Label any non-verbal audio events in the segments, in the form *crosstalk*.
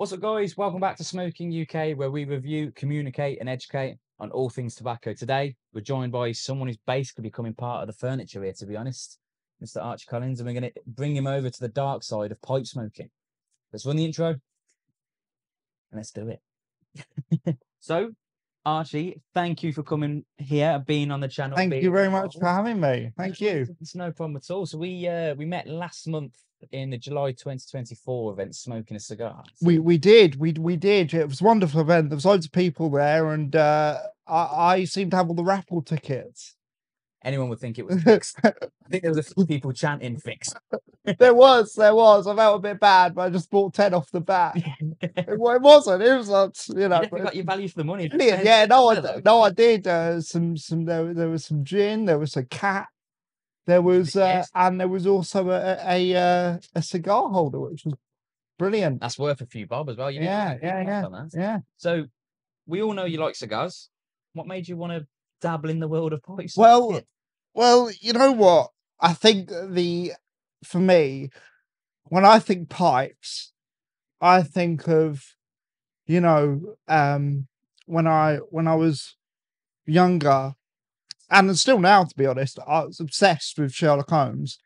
What's up, guys? Welcome back to Smoke-King UK, where we review, communicate, and educate on all things tobacco. Today, we're joined by someone who's basically becoming part of the furniture here, to be honest, Mr. Archie Collins, and we're going to bring him over to the dark side of pipe smoking. Let's run the intro and let's do it. *laughs* so, Archie, thank you for coming here, being on the channel. Thank you very much for having me. Thank you. It's no problem at all. So we uh, we met last month in the July 2024 event, smoking a cigar. We we did we we did. It was a wonderful event. There was loads of people there, and uh, I I seem to have all the raffle tickets. Anyone would think it was *laughs* fixed. I think there was a few *laughs* people chanting "fix." there was there was. I felt a bit bad, but I just bought ten off the bat. *laughs* It, it wasn't. It was uh, you know. You got your value for the money. if you Brilliant. spent Yeah, no, I, it, d- though. no, I did. Uh, some, some. There, there was some gin. There was a cat. There was, uh, Yes. and there was also a a, a, uh, a cigar holder, which was brilliant. That's worth a few bob as well. You Yeah, yeah, yeah, have on that. yeah. So we all know you like cigars. What made you want to dabble in the world of pipes? Well, Well, you know what? I think the for me, when I think pipes, I think of, you know, um, when I when I was younger, and still now, to be honest, I was obsessed with Sherlock Holmes.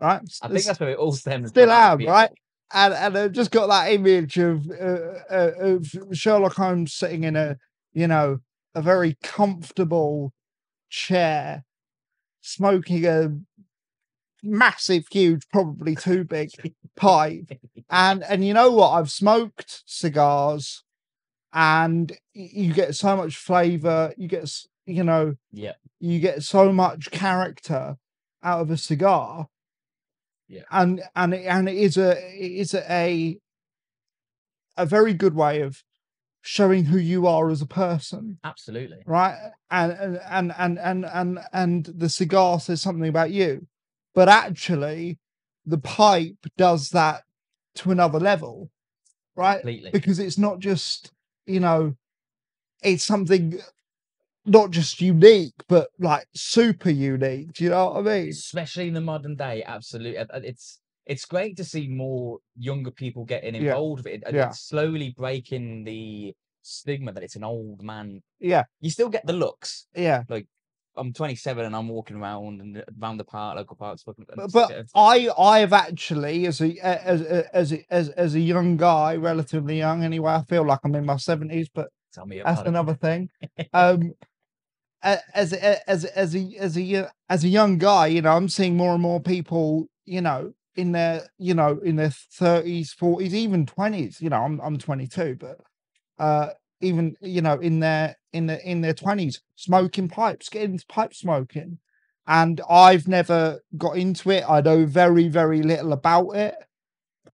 Right? I think S- that's where it all stems. still am, right? And and I've just got that image of uh, uh, of Sherlock Holmes sitting in a you know a very comfortable chair, smoking a massive, huge, probably too big *laughs* pipe. And and you know what? I've smoked cigars, and you get so much flavor. You get you know Yeah, you get so much character out of a cigar. Yeah. And and it, and it is a it is a a very good way of showing who you are as a person, absolutely. right? And and and and and and, the cigar says something about you. But actually the pipe does that to another level, right? Completely. Because it's not just, you know, it's something not just unique, but like super unique. Do you know what I mean? especially in the modern day absolutely uh, it's it's great to see more younger people getting involved with it and yeah. it's slowly breaking the stigma that it's an old man Yeah, you still get the looks yeah. Like I'm 27 and i'm walking around and around the park local parks But, but I I've actually as a as a- as a- as as a young guy, relatively young anyway. I feel like I'm in my seventies, but tell me that's it. another thing. *laughs* Um, a- as as as a as a as a young guy, you know, I'm seeing more and more people, you know, in their you know in their thirties, forties, even twenties. You know, I'm I'm 22, but uh, even you know in their in the in their twenties, smoking pipes, getting into pipe smoking, and I've never got into it. I know very very little about it.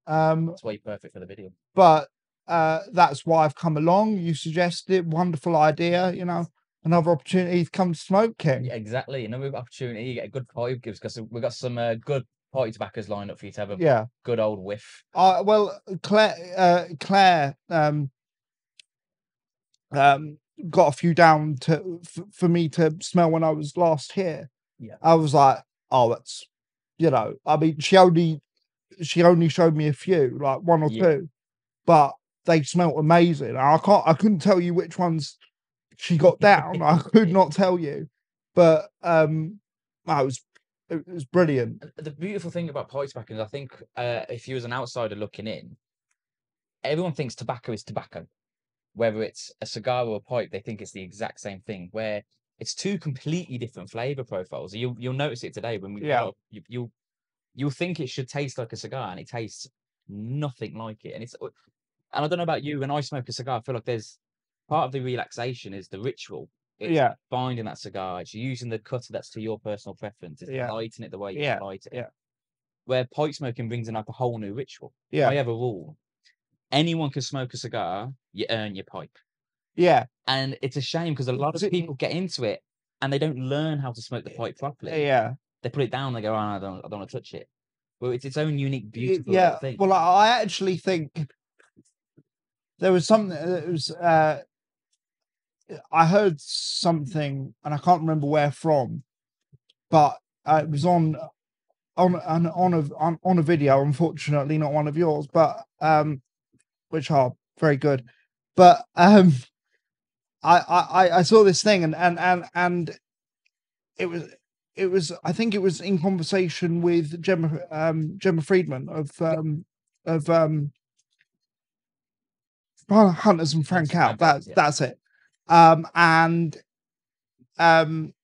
Um, that's why you're perfect for the video but uh, that's why I've come along. You suggested wonderful idea. You know, another opportunity to come smoking. yeah, exactly another opportunity you get a good pipe gives because we've got some uh, good party tobaccos lined up for you to have a Yeah. good old whiff Uh, well, Claire, uh, Claire, um, um, got a few down to f- for me to smell when I was last here. Yeah. I was like, oh, that's, you know, I mean, she only, she only showed me a few, like one or Yeah. two, but they smelt amazing. I can't, I couldn't tell you which ones she got down. I could *laughs* not tell you, but um, I was, it was brilliant. The beautiful thing about pipe tobacco is I think uh, if you was an outsider looking in, everyone thinks tobacco is tobacco. Whether it's a cigar or a pipe, they think it's the exact same thing. Where it's two completely different flavor profiles. You'll you'll notice it today when we Yeah. up, you, you'll you'll think it should taste like a cigar, and it tastes nothing like it. And it's and I don't know about you. When I smoke a cigar, I feel like there's part of the relaxation is the ritual. It's Yeah. finding that cigar. It's using the cutter that's to your personal preference. It's Yeah. lighting it the way you Yeah, light it. yeah. Where pipe smoking brings in like a whole new ritual. Yeah. I have a rule. Anyone can smoke a cigar, you earn your pipe. Yeah. And it's a shame because a lot of people get into it and they don't learn how to smoke the pipe properly. Yeah. They put it down, they go, oh, I don't I don't want to touch it. Well, it's its own unique, beautiful yeah thing. well I, I actually think there was something that was uh i heard something and i can't remember where from but uh, it was on on on on a on, on a video unfortunately not one of yours but um which i'll very good. But um, I, I I saw this thing and and and and it was it was I think it was in conversation with Gemma um Gemma Friedman of um of um Hunters and Frankau. That Out, yeah. that's it. Um and um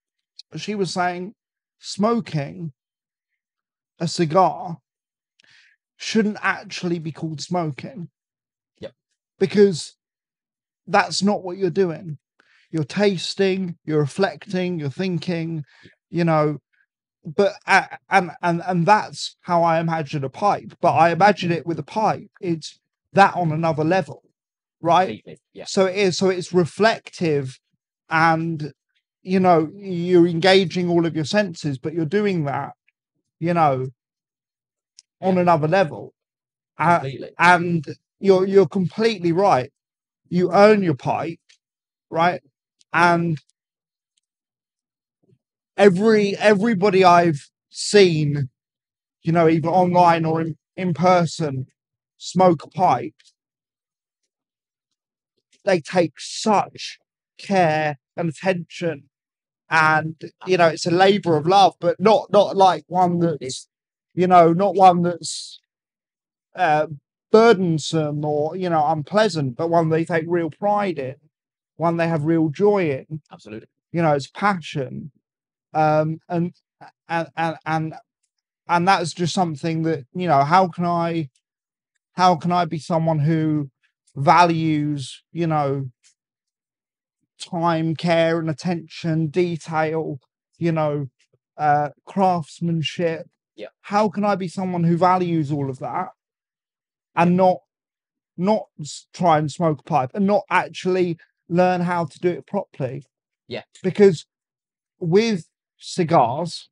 she was saying smoking a cigar shouldn't actually be called smoking. Yep. Because that's not what you're doing. You're tasting, you're reflecting, you're thinking, you know. But a- and and and that's how I imagine a pipe. But I imagine it with a pipe. It's that on another level, right? Yeah. So it is. So it's reflective, and you know you're engaging all of your senses, but you're doing that, you know, on Yeah. another level. Uh, and you're you're completely right. You earn your pipe, right? And every everybody I've seen, you know, either online or in, in person, smoke a pipe, they take such care and attention. And you know, it's a labor of love, but not not like one that's you know, not one that's uh, burdensome or you know unpleasant, but one they take real pride in, one they have real joy in. Absolutely. You know, it's passion, um, and and and and and that's just something that you know. How can I, how can I be someone who values you know time, care, and attention, detail, you know, uh, craftsmanship? Yeah. How can I be someone who values all of that? and not not try and smoke a pipe and not actually learn how to do it properly. Yeah. Because with cigars,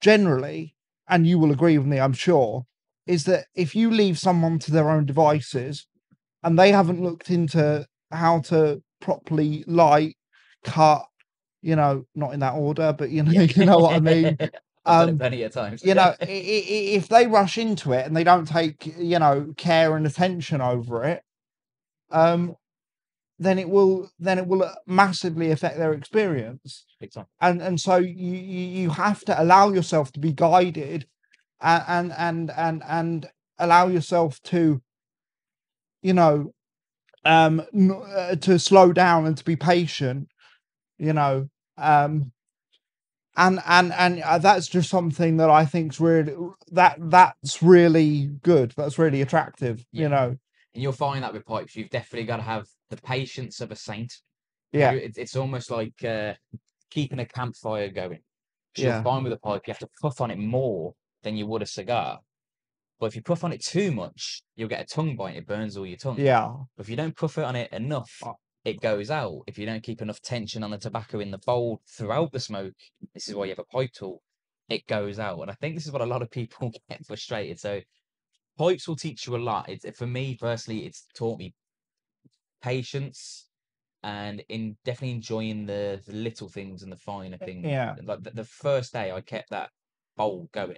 generally, and you will agree with me, I'm sure, is that if you leave someone to their own devices and they haven't looked into how to properly light, cut, you know, not in that order, but you know, *laughs* you know what I mean. *laughs* Um, of times. you know, *laughs* if they rush into it and they don't take, you know, care and attention over it, um, then it will then it will massively affect their experience. Time. And and so you you, you have to allow yourself to be guided, and and and and, and allow yourself to, you know, um, uh, to slow down and to be patient. You know, um, and and and uh, that's just something that I think's really that that's really good. That's really attractive. Yeah. You know, And you'll find that with pipes, you've definitely got to have the patience of a saint. Yeah, know, It's, it's almost like uh, keeping a campfire going. Yeah. You'll find with a pipe, you have to puff on it more than you would a cigar. But if you puff on it too much, you'll get a tongue bite. It burns all your tongue. yeah, But if you don't puff it on it enough, Oh. it goes out. If you don't keep enough tension on the tobacco in the bowl throughout the smoke, this is why you have a pipe tool, it goes out. And I think this is what a lot of people *laughs* get frustrated. So pipes will teach you a lot. It's for me personally, it's taught me patience and in definitely enjoying the, the little things and the finer eh, things. yeah. Like the, the first day I kept that bowl going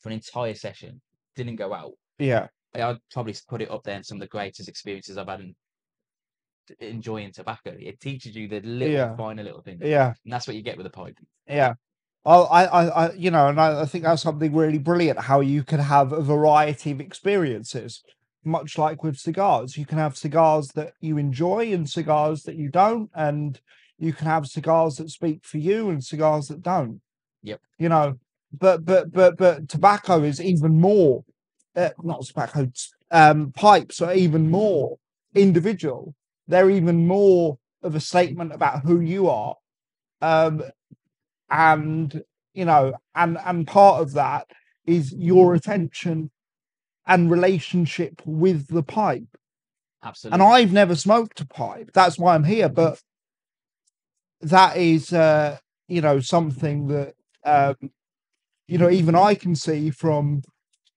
for an entire session, didn't go out. yeah, I'd probably put it up there in some of the greatest experiences I've had in enjoying tobacco. It teaches you the little Yeah. finer little things. yeah, And that's what you get with a pipe. yeah. Well, I, I, I, you know, and I, I think that's something really brilliant. How you can have a variety of experiences, much like with cigars. You can have cigars that you enjoy and cigars that you don't, and you can have cigars that speak for you and cigars that don't. Yep. You know, but but but but tobacco is even more. Uh, not tobacco. Um, pipes are even more individual. They're even more of a statement about who you are. Um, and you know and and part of that is your attention and relationship with the pipe Absolutely. and i've never smoked a pipe that's why i'm here but that is uh you know something that um you know even i can see from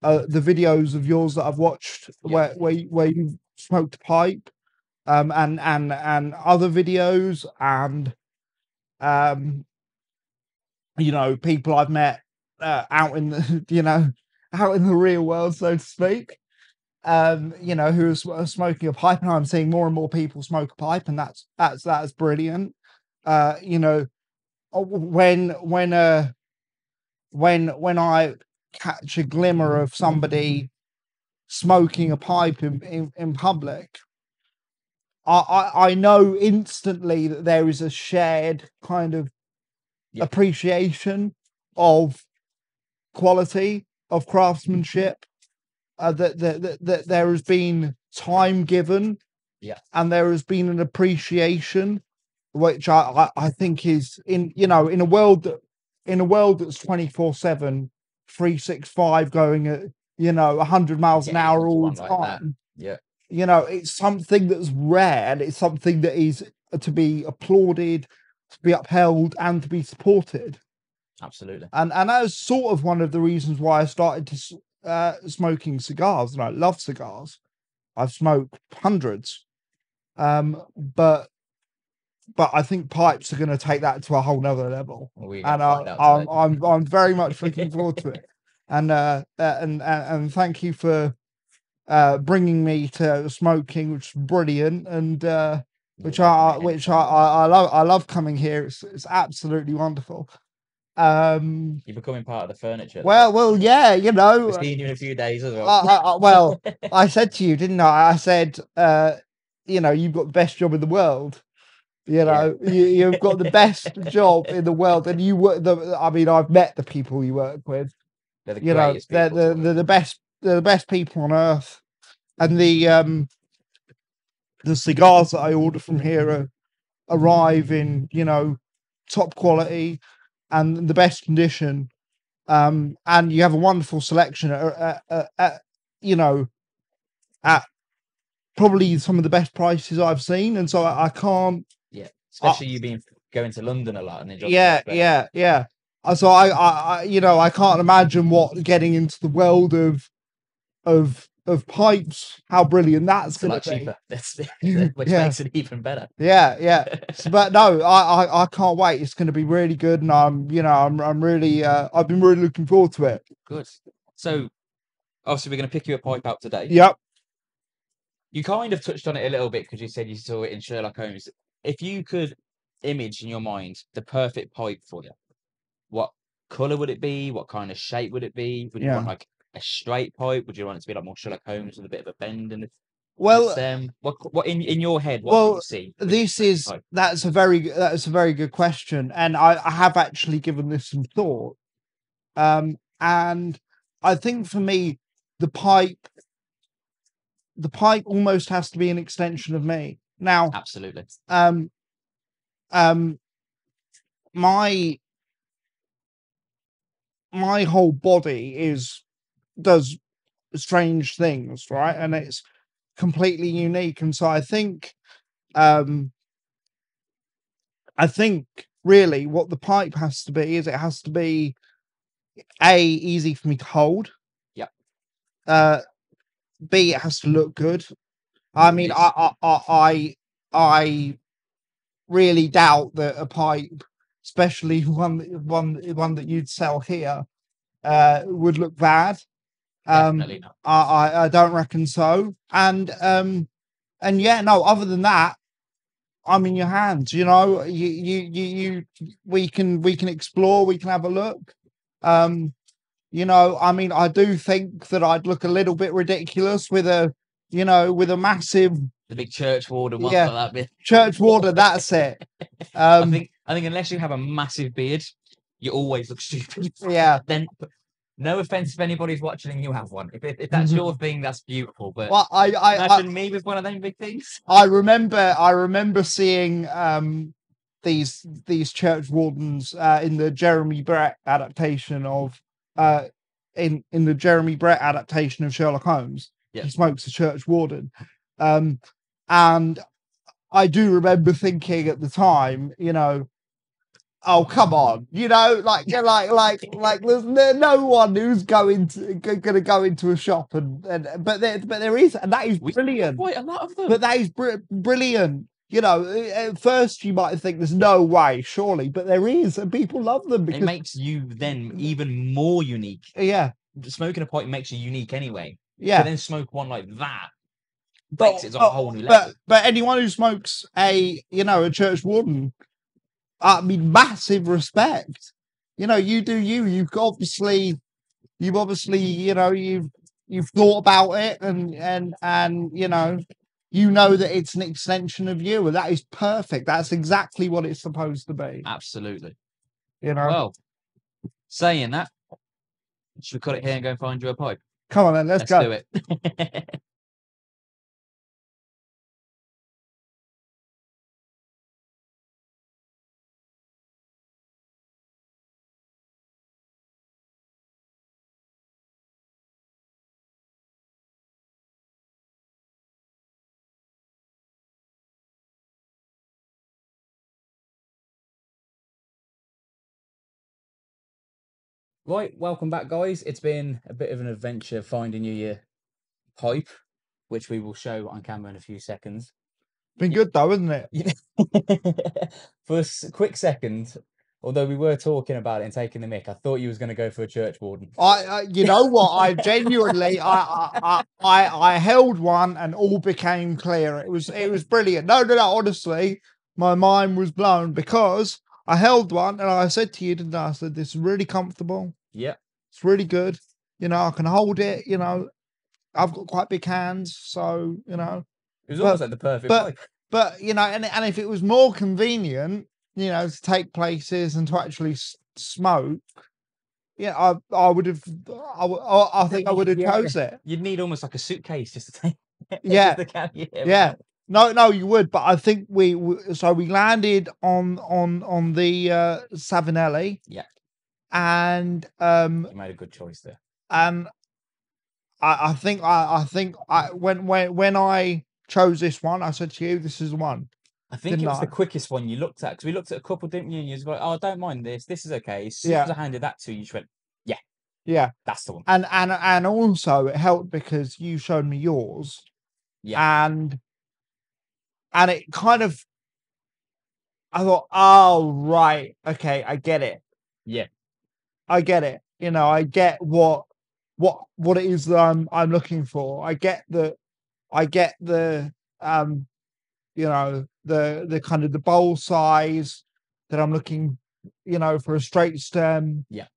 uh, the videos of yours that i've watched Yeah. where where you- where you smoked a pipe um and and and other videos and um you know people i've met uh, out in the *laughs* you know out in the real world so to speak um, you know, who uh, smoking a pipe, and I'm seeing more and more people smoke a pipe, and that's that's that's brilliant. Uh, you know, uh, when when uh when when I catch a glimmer of somebody smoking a pipe in, in, in public, I, I I know instantly that there is a shared kind of Yeah. appreciation of quality of craftsmanship uh, that, that that that there has been time given Yeah. and there has been an appreciation which I, I I think is in you know in a world that in a world that's 24 7 365 going at you know 100 miles an hour all the like that. time Yeah. you know it's something that's rare and it's something that is to be applauded to be upheld and to be supported Absolutely. and and that was sort of one of the reasons why I started to uh, smoking cigars. And I love cigars. I've smoked hundreds, um, but but I think pipes are going to take that to a whole nother level, Well, and find I, out I'm. I'm I'm very much *laughs* looking forward to it. And uh, uh, and, and and thank you for uh bringing me to Smoke-King, which is brilliant, and uh, which I welcome, I- mate. which I, I I love I love coming here. It's it's absolutely wonderful. Um, You're becoming part of the furniture. well, well, yeah, you know, we're seeing you in a few days as well. I, I, I- well, *laughs* I said to you, didn't I? I said, uh, you know, you've got the best job in the world. You Yeah. know, you, you've got the best *laughs* job in the world, and you work. The, I mean, I've met the people you work with. they're the You know, they're people to the, they're the best. They're the best people on earth, and the um, the cigars that I order from here are, arrive in you know top quality and the best condition. Um, and you have a wonderful selection at, at, at, at you know at probably some of the best prices I've seen, and so I, I can't. Especially you being going to London a lot and enjoying. Yeah, yeah, yeah. Uh, So I, I, you know, I can't imagine what getting into the world of, of, of pipes. How brilliant *laughs* that's going to be. cheaper. That's which Yeah. makes it even better. Yeah, yeah. *laughs* S- but no, I, I, I can't wait. It's going to be really good, and I'm, you know, I'm, I'm really, uh, I've been really looking forward to it. Good. So, obviously, we're going to pick you a pipe out today. Yep. You kind of touched on it a little bit because you said you saw it in Sherlock Holmes. If you could image in your mind the perfect pipe for you, what color would it be? What kind of shape would it be? Would you want like a straight pipe? Would you want it to be like more Sherlock Holmes with a bit of a bend in the Well, stem? What what in in your head? What well, do you see? this is pipe? that's a very that's a very good question and I, I have actually given this some thought um and i think for me the pipe the pipe almost has to be an extension of me now absolutely. um um my my whole body is does strange things right and it's completely unique and so i think um i think really what the pipe has to be is it has to be a easy for me to hold Yeah. uh b it has to look good i mean I, I i i really doubt that a pipe especially *laughs* one that- one one that you'd sell here uh would look bad um Definitely not. I, I I don't reckon so. And um and yeah, no, other than that, I'm in your hands, you know. You you you you we can we can explore, we can have a look. Um, you know, I mean, I do think that I'd look a little bit ridiculous with a you know, with a massive The big church warden one Yeah. like that bit. church warden, that's it. *laughs* I Um think I think unless you have a massive beard, you always look stupid. yeah. *laughs* then no offense if anybody's watching and you have one. If, if, if that's your thing, that's beautiful. But Well I I, I imagine me with one of them big things. *laughs* I remember I remember seeing um these these church wardens uh, in the Jeremy Brett adaptation of uh in in the Jeremy Brett adaptation of Sherlock Holmes. Yeah. He smokes a church warden. Um and I do remember thinking at the time, you know, oh come on, you know, like like like like there's no, one who's going to going to go into a shop and and but there but there is and that is brilliant. Quite a lot of them. But that is br- brilliant. You know, uh, at first you might think there's no way, surely, but there is, and people love them because it makes you then even more unique. yeah, Smoking a pipe makes you unique anyway. Yeah. To then smoke one like that But, takes a but, whole new but but anyone who smokes a you know a church warden, I mean, massive respect. You know, you do you. You've obviously, you've obviously, you know, you've you've thought about it, and and and you know, you know that it's an extension of you, and that is perfect. That's exactly what it's supposed to be. Absolutely. You know, Well, saying that, should we cut it here and go and find you a pipe? Come on then, let's, go. *laughs* Right, welcome back, guys. It's been a bit of an adventure finding you your pipe, which we will show on camera in a few seconds. Been good though, isn't it? *laughs* for a quick second, although we were talking about it and taking the mic, I thought you was going to go for a church warden. I, I you know what? I genuinely, I, I, I, I, I held one, and all became clear. It was, it was brilliant. No, no, no. Honestly, my mind was blown because I held one, and I said to you, didn't I? I said this is really comfortable. Yeah, It's really good. You know, I can hold it. You know, I've got quite big hands, so you know. it was But- almost like the perfect but- pipe. But you know, and and if it was more convenient, you know, to take places and to actually s- smoke, yeah, I I would have. i i think I would have Yeah. chose it. You'd need almost like a suitcase just to take. *laughs* Yeah, just to carry it Yeah. No, no, you would, but I think we, we so we landed on on on the uh Savinelli. Yeah. And um You made a good choice there. and I I think I I think I when when when I chose this one, I said to you, this is the one. I think Didn't it was the quickest one you looked at because we looked at a couple, didn't you? And you was like, "Oh, I don't mind this. This is okay." As soon Yeah. as I handed that to you, you just went, "Yeah, Yeah. "That's the one." And and and also it helped because you showed me yours. Yeah. And and it kind of I thought, oh right, okay, I get it. Yeah. I get it. You know, I get what what what it is that I'm I'm looking for. I get the I get the um you know the the kind of the bowl size that I'm looking you know for a straight stem. Yeah.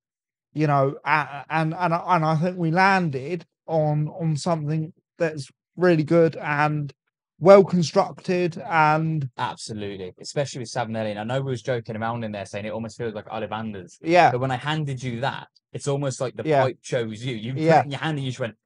You know, and and and I think we landed on on something that's really good and well constructed and Absolutely, especially with Savinelli. And I know we was joking around in there saying it almost feels like Ollivander's. yeah But when I handed you that, it's almost like the Yeah. pipe chose you. You put Yeah. it in your hand and you just went,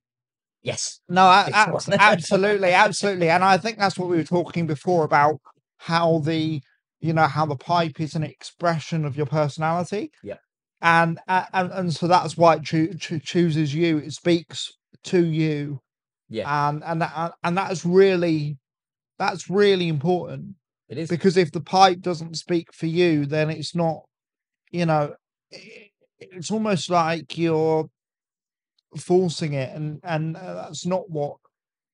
"Yes." No, a- *laughs* It's a- wasn't it? absolutely, absolutely, and I think that's what we were talking before about how the you know how the pipe is an expression of your personality. Yeah. and and and so that's why it choo- choo- chooses you. It speaks to you. Yeah. and and that, and that's really that's really important It is. because if the pipe doesn't speak for you, then it's not. You know, it's almost like you're forcing it, and and uh, that's not what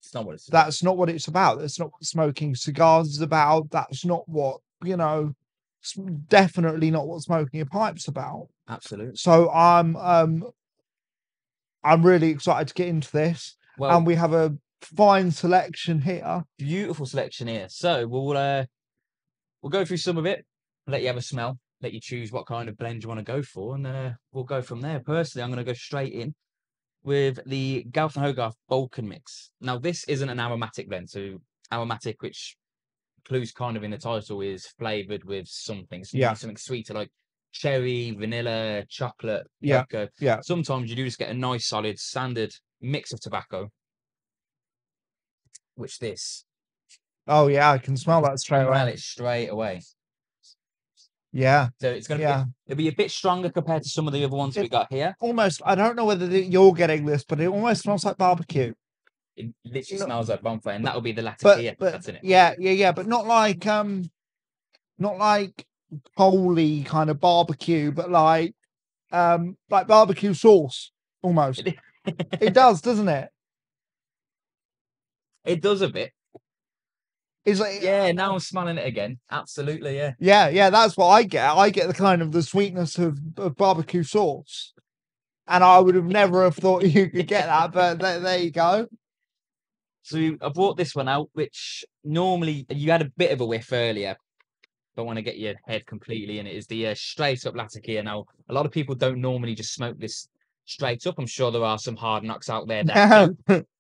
It's not what it's. about. that's not what it's about. That's not what smoking cigars is about. That's not what you know. s- Definitely not what smoking a pipe's about. Absolutely. So I'm um I'm really excited to get into this, Well, and we have a fine selection here. beautiful selection here. So we'll uh, we'll go through some of it. Let you have a smell. Let you choose what kind of blend you want to go for, and then uh, we'll go from there. Personally, I'm going to go straight in with the Gawith and Hoggarth Balkan mix. Now, this isn't an aromatic blend, so aromatic, which clues kind of in the title, is flavored with something. So Yeah. something sweeter like cherry, vanilla, chocolate, Yeah, cocoa. yeah. Sometimes you do just get a nice, solid, standard mix of tobacco, which this Oh yeah, I can smell that straight smell away. it straight away. Yeah, So it's going to yeah. be it'll be a bit stronger compared to some of the other ones we got here. Almost. I don't know whether the- you're getting this, but it almost smells like barbecue. It literally No. smells like bonfire, and that'll be the latter But but That's in it. yeah, yeah, yeah. But not like um, not like holy kind of barbecue, but like um, like barbecue sauce almost. *laughs* It does, doesn't it? It does a bit. It's like Yeah, now I'm smelling it again. Absolutely, yeah. Yeah, yeah, that's what I get. I get the kind of the sweetness of, of barbecue sauce. and I would have never have thought *laughs* you could get that. But th- there you go. So I brought this one out, which normally you had a bit of a whiff earlier. Don't want to get your head completely in it. Is the uh, straight up Latakia. Now, a lot of people don't normally just smoke this straight up. I'm sure there are some hard knocks out there that. *laughs*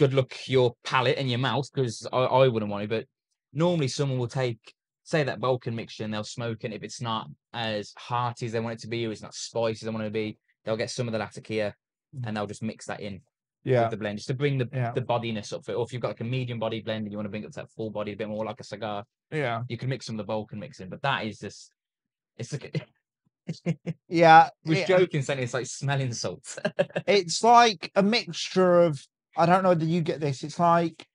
good luck your palate and your mouth because I, I wouldn't want it. But normally, someone will take, say, that Balkan mixture and they'll smoke it. If it's not as hearty as they want it to be, or it's not spicy as they want it to be, they'll get some of the Latakia mm. and they'll just mix that in yeah, with the blend just to bring the, Yeah. the bodiness up for it. Or if you've got like a medium body blend and you want to bring it up to that full body, a bit more like a cigar, yeah, you can mix some of the Balkan mix in. But that is just, it's like, *laughs* yeah. *laughs* was yeah. Um joking saying it's like smelling salts. *laughs* It's like a mixture of. I don't know whether you get this. It's like.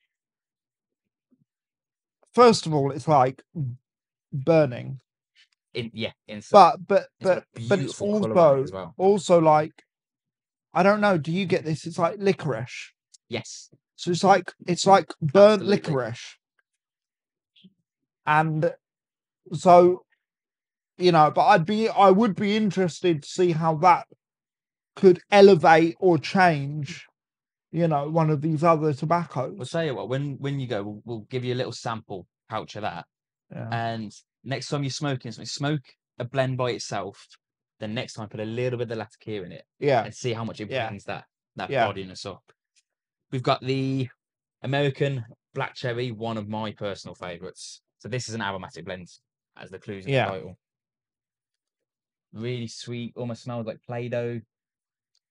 First of all, it's like burning, in yeah, in but but but but it's beautiful colour on it also well. also like. I don't know. Do you get this? It's like licorice. yes, So it's like it's like burnt Absolutely. licorice. And so, you know, but I'd be I would be interested to see how that could elevate or change, you know, one of these other We'll tobaccos. tell you what, when when you go, we'll, we'll give you a little sample pouch of that. Yeah. And next time you're smoking something, smoke a blend by itself. Then next time, put a little bit of latakia in it Yeah. and see how much it Yeah. brings that that Yeah. bodiness up. We've got the American Black Cherry, one of my personal favourites. So this is an aromatic blend, as the clues in Yeah. the title. Really sweet, almost smells like Play-Doh.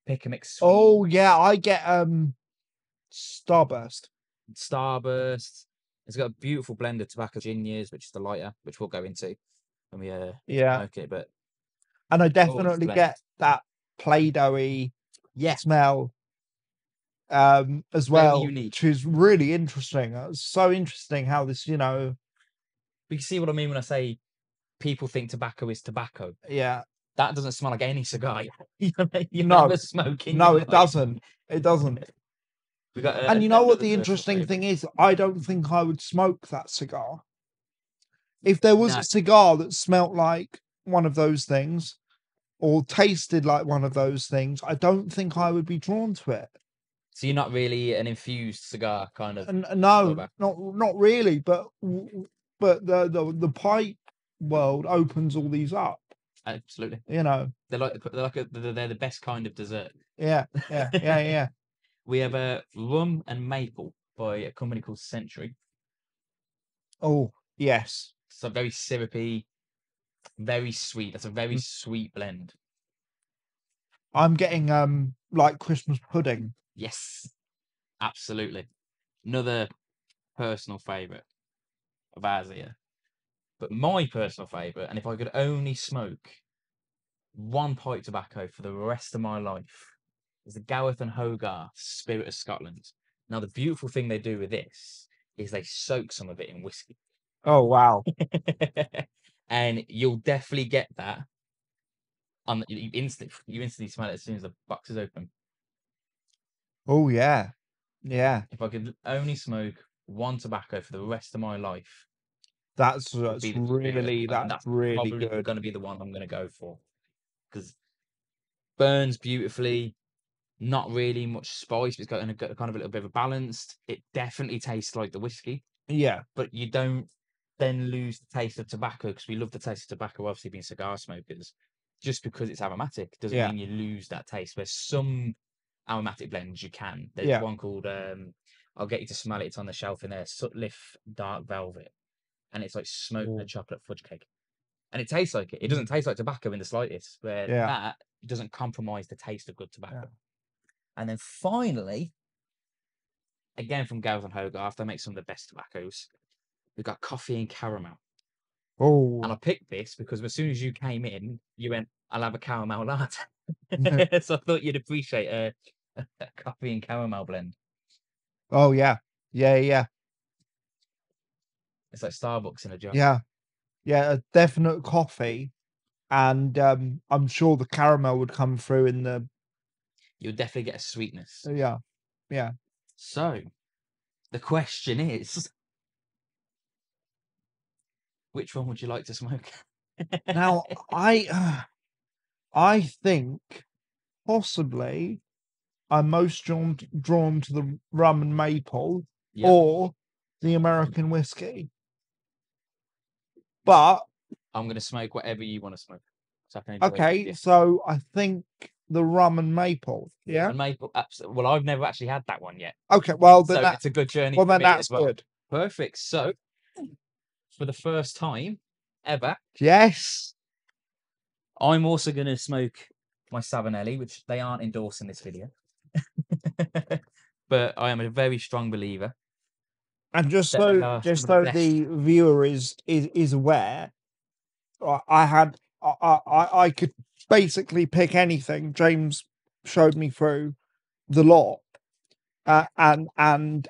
Pick a mix. Oh yeah, I get um Starburst. Starburst. It's got a beautiful blend of tobacco ginias, which is the lighter, which we'll go into when we uh, Yeah. smoke it. But And I definitely get that Play-Doh-y yeah, smell um as well. unique. Which is really interesting. It's so interesting how this, you know, you see what I mean when I say people think tobacco is tobacco. yeah. That doesn't smell like any cigar *laughs* you No. in No, it doesn't. It doesn't. Got, uh, and you know what the interesting thing is? I don't think I would smoke that cigar. If there was No. a cigar that smelt like one of those things or tasted like one of those things, I don't think I would be drawn to it. So you're not really an infused cigar kind of. And no, not not really, but but the, the the pipe world opens all these up, Absolutely, you know. they're like they're like a, they're the best kind of dessert. Yeah, yeah, yeah, yeah. *laughs* We have a rum and maple by a company called Century. Oh, yes. So very syrupy, very sweet. That's a very Mm. sweet blend. I'm getting um like Christmas pudding. Yes, absolutely. Another personal favorite of ours here. But my personal favorite, and if I could only smoke one pipe tobacco for the rest of my life, is the Gawith and Hoggarth Spirit of Scotland. Now, the beautiful thing they do with this is they soak some of it in whiskey. Oh wow. *laughs* and you'll definitely get that on the, you instantly you instantly smell it as soon as the box is open. Oh yeah. Yeah. If I could only smoke one tobacco for the rest of my life, That's that's the really that's, that's really good. going to be the one I'm going to go for because burns beautifully. Not really much spice, but it's got a, got kind of a little bit of a balanced. It definitely tastes like the whiskey, Yeah. but you don't then lose the taste of tobacco because we love the taste of tobacco, obviously being cigar smokers. Just because it's aromatic doesn't Yeah. mean you lose that taste. Where some aromatic blends you can. There's Yeah. one called um, I'll get you to smell it. It's on the shelf in there. Sutliff Dark Velvet, and it's like smoked Ooh. a chocolate fudge cake, and it tastes like it. It doesn't taste like tobacco in the slightest. Where Yeah. that doesn't compromise the taste of good tobacco. And then finally, again from Gawith and Hoggarth, they make some of the best tobaccos. We've got coffee and caramel. Oh And I picked this because as soon as you came in, you went, I'll have a caramel latte. *laughs* *laughs* So I thought you'd appreciate a, *laughs* a coffee and caramel blend. oh yeah. Yeah, yeah. It's like Starbucks in a jar. Yeah. Yeah, a definite coffee. And um I'm sure the caramel would come through in the You'll definitely get a sweetness. yeah. Yeah. So the question is *laughs* which one would you like to smoke? *laughs* Now I I think possibly I'm most drawn to, drawn to the rum and maple Yeah. or the American whiskey. But I'm gonna smoke whatever you want to smoke. So I can enjoy it with okay, so I think the rum and maple. Yeah. And maple, abs- well, I've never actually had that one yet, Okay. Well, then so that, it's a good journey. well for then that's well. good. Perfect. So, for the first time ever, Yes. I'm also going to smoke my Savinelli, which they aren't endorsing this video. *laughs* but I am a very strong believer. And just so just so the viewer is is is aware, I, had I, I I- could basically pick anything. James showed me through the lot, uh, and and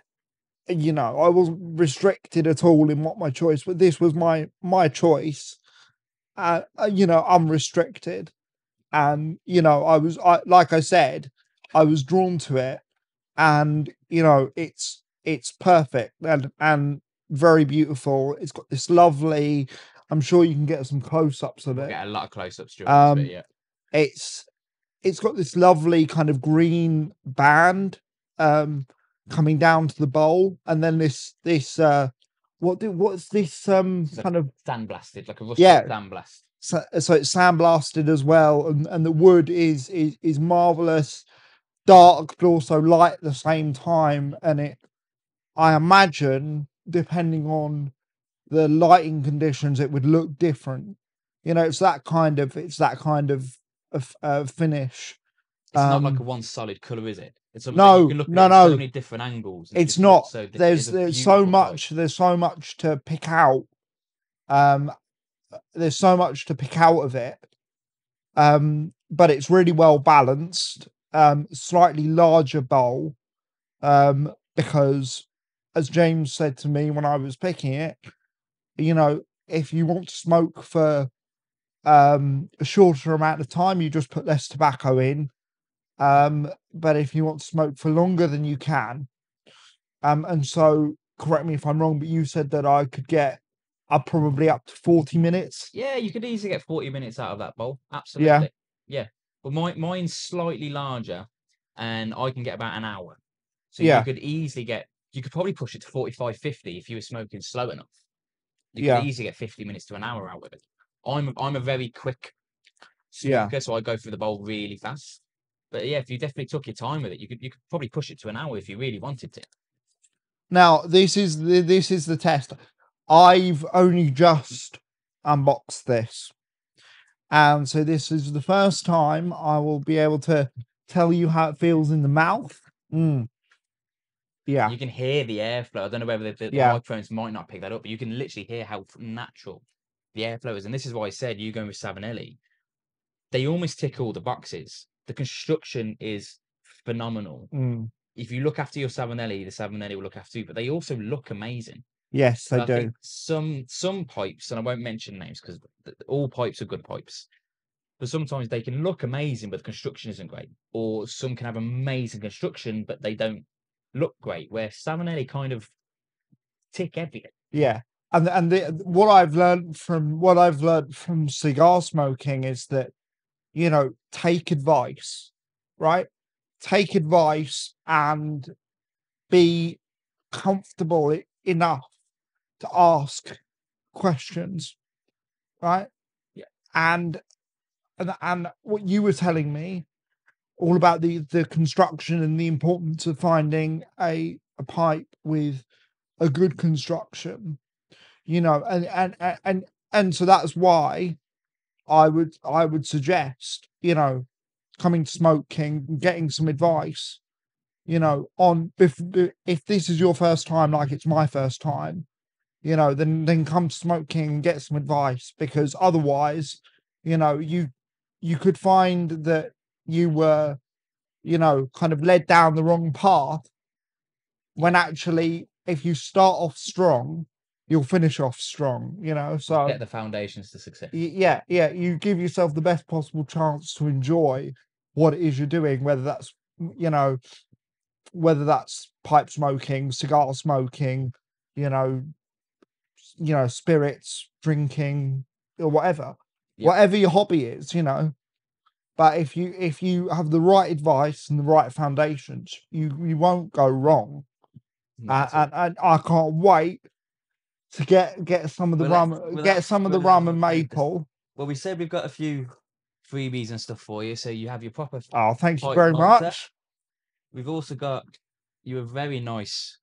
you know I wasn't restricted at all in what my choice, but this was my my choice. Uh, uh, you know, unrestricted, and you know I was I like I said, I was drawn to it, and you know it's it's perfect and and very beautiful. It's got this lovely. I'm sure you can get some close ups of it. get a lot of close ups during Um, this bit, yeah. It's it's got this lovely kind of green band um coming down to the bowl, and then this this uh what do, what's this um So- kind of Sandblasted, like a rusty Yeah. sandblast. so, so it's sandblasted as well, and, and the wood is is is marvelous, dark but also light at the same time, and it. I imagine, depending on the lighting conditions, it would look different. You know, it's that kind of it's that kind of of uh, finish. It's not like Um, a one solid color, is it? It's no, you can look at no, so no. many different angles. It's not. So there's there's so much there's so much to pick out. Um, there's so much to pick out of it. Um, but it's really well balanced. Um, slightly larger bowl. Um, because as James said to me when I was picking it, you know, if you want to smoke for um a shorter amount of time, you just put less tobacco in. Um, but if you want to smoke for longer than you can, um, and so correct me if I'm wrong, but you said that I could get up probably up to 40 minutes. Yeah, you could easily get 40 minutes out of that bowl. Absolutely. Yeah. Yeah. But mine, mine's slightly larger and I can get about an hour. So Yeah. you could easily get, you could probably push it to 45, 50 if you were smoking slow enough. You Yeah. could easily get 50 minutes to an hour out of it. I'm, a- I'm a very quick Yeah. smoker, so I go through the bowl really fast. But yeah, if you definitely took your time with it, you could, you could probably push it to an hour if you really wanted to. Now this is the this is the test. I've only just unboxed this. And so this is the first time I will be able to tell you how it feels in the mouth. Mm. Yeah. You can hear the airflow. I don't know whether the, the Yeah. microphones might not pick that up, but you can literally hear how natural the airflow is. And this is why I said you going with Savinelli, they almost tick all the boxes. The construction is phenomenal. Mm. If you look after your Savinelli, the Savinelli will look after you, but they also look amazing. Yes, I I do. some some pipes, and I won't mention names because all pipes are good pipes. But sometimes they can look amazing, but the construction isn't great. Or some can have amazing construction, but they don't look great. Where Savinelli kind of tick everything. Yeah. And and the, what I've learned from what I've learned from cigar smoking is that you know, take advice, right? Take advice and be comfortable enough to ask questions, right? Yeah. And and and what you were telling me all about the the construction and the importance of finding a a pipe with a good construction you know and and and and, so that's why i would i would suggest you know coming to Smoke-King getting some advice you know on if if this is your first time like it's my first time you know then then come to Smoke-King and get some advice because otherwise you know you you could find that you were you know kind of led down the wrong path when actually if you start off strong you'll finish off strong you know so Get the foundations to success. yeah yeah you give yourself the best possible chance to enjoy what it is you're doing whether that's you know whether that's pipe smoking cigar smoking you know you know spirits drinking or whatever Yeah. whatever your hobby is you know but if you if you have the right advice and the right foundations, you you won't go wrong. Uh, and, and I can't wait to get get some of the Well, rum, get some of the rum and maple. Well, we said we've got a few freebies and stuff for you, so you have your proper. Oh, thank you very much. We've also got you a very nice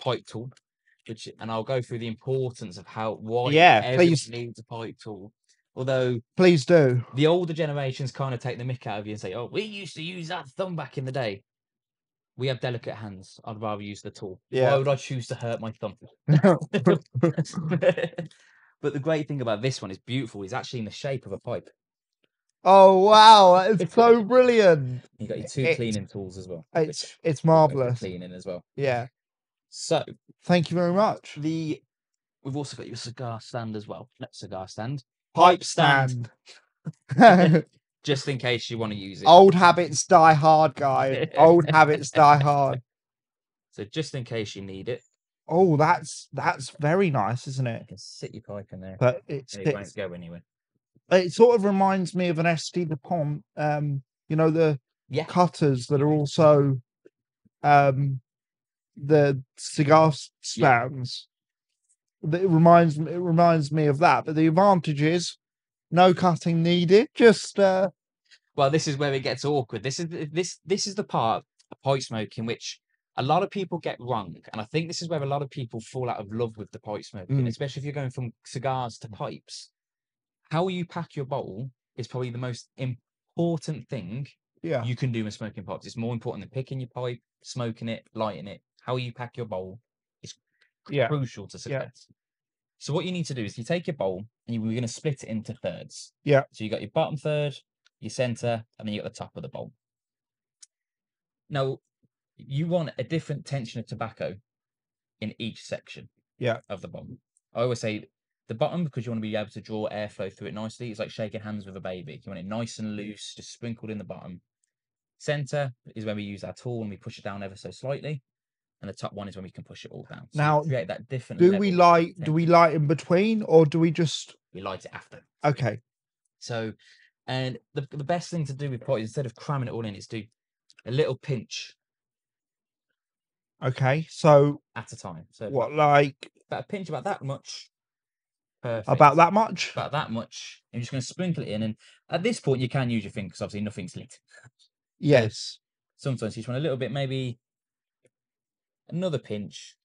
pipe tool, which, and I'll go through the importance of how why Yeah, everyone please. needs a pipe tool. Although Please do. the older generations kind of take the mick out of you and say, "Oh, we used to use that thumb back in the day." We have delicate hands. I'd rather use the tool. Yeah. Why would I choose to hurt my thumb? *laughs* *laughs* but the great thing about this one is beautiful. It's actually in the shape of a pipe. oh wow, that is so *laughs* brilliant. You got your two It's- cleaning tools as well. It's it's will go for marvelous. Cleaning as well. Yeah. So Thank you very much. the we've also got your cigar stand as well. Not cigar stand. Pipe stand. *laughs* Just in case you want to use it. Old habits die hard, guys. *laughs* Old habits die hard. So just in case you need it, Oh, that's that's very nice, isn't you it? can sit your pipe in there. But it won't go anywhere. it sort of reminds me of an S.T. Dupont. Um, you know the Yeah. cutters that are also um the cigar stands. It reminds me. It reminds me of that. But the advantage is no cutting needed. Just uh, Well, this is where it gets awkward. This is this this is the part of pipe smoking which a lot of people get wrong, and I think this is where a lot of people fall out of love with the pipe smoking, Mm. especially if you're going from cigars to pipes. How you pack your bowl is probably the most important thing yeah, you can do in smoking pipes. It's more important than picking your pipe, smoking it, lighting it. How you pack your bowl Yeah. crucial to Yeah. success. So what you need to do is you take your bowl and you, we're going to split it into thirds. Yeah. So you got your bottom third, your center, and then you got the top of the bowl. Now, you want a different tension of tobacco in each section Yeah. of the bowl. I always say the bottom because you want to be able to draw airflow through it nicely. It's like shaking hands with a baby. You want it nice and loose, just sprinkled in the bottom. Center is when we use our tool and we push it down ever so slightly. And the top one is when we can push it all down. So Now, create that different. do we light? Do we light in between, or do we just? We light it after. Okay, So, and the the best thing to do with pot is instead of cramming it all in, is do a little pinch okay. So at a time. So what, like about a pinch about that much. Perfect. about that much? About that much. You're just going to sprinkle it in, and at this point you can use your finger because obviously nothing's lit. Yes. Sometimes you just want a little bit, maybe another pinch,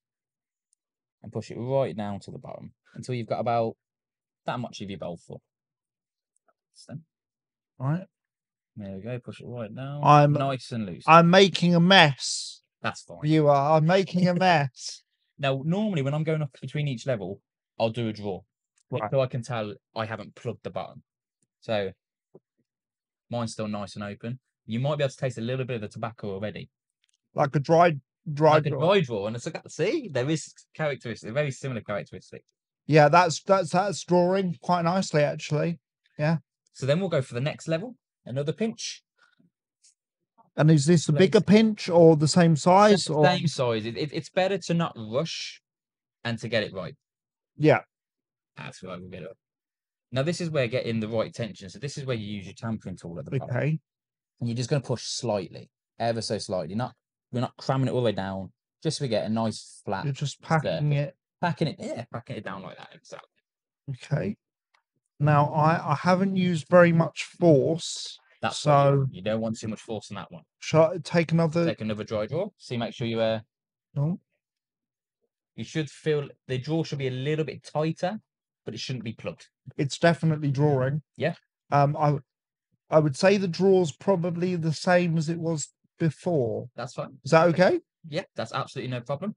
and push it right down to the bottom until you've got about that much of your bowl full. So, Right. there we go. Push it right down. I'm- nice and loose. I'm making a mess. That's fine. You are. I'm making a mess. *laughs* Now, normally when I'm going up between each level, I'll do a draw. Right. So I can tell I haven't plugged the bottom. So mine's still nice and open. You might be able to taste a little bit of the tobacco already. like a dried dried. Like a draw. dry draw. And it's like, see, there is characteristic, very similar characteristic. Yeah, that's that's that's drawing quite nicely actually. Yeah. So then we'll go for the next level. Another pinch. And is this a bigger pinch or the same size? Or Same size. It, it- it's better to not rush and to get it right. yeah, That's where I will get it. Now, this is where getting the right tension. So this is where you use your tampering tool at the bottom. okay. and you're just going to push slightly, ever so slightly. Not we're not cramming it all the way down. Just so we get a nice flat You're just packing it. packing it. Yeah, packing it down like that. Exactly. Okay. Now I I haven't used very much force. That's what you, So- you don't want too much force on that one. Shall I take another? Take another dry draw. See, make sure you uh No. you should feel the draw should be a little bit tighter, but it shouldn't be plugged. It's definitely drawing. Yeah. Um, I I would say the draw's probably the same as it was before. That's fine. Is that okay? Yeah, that's absolutely no problem.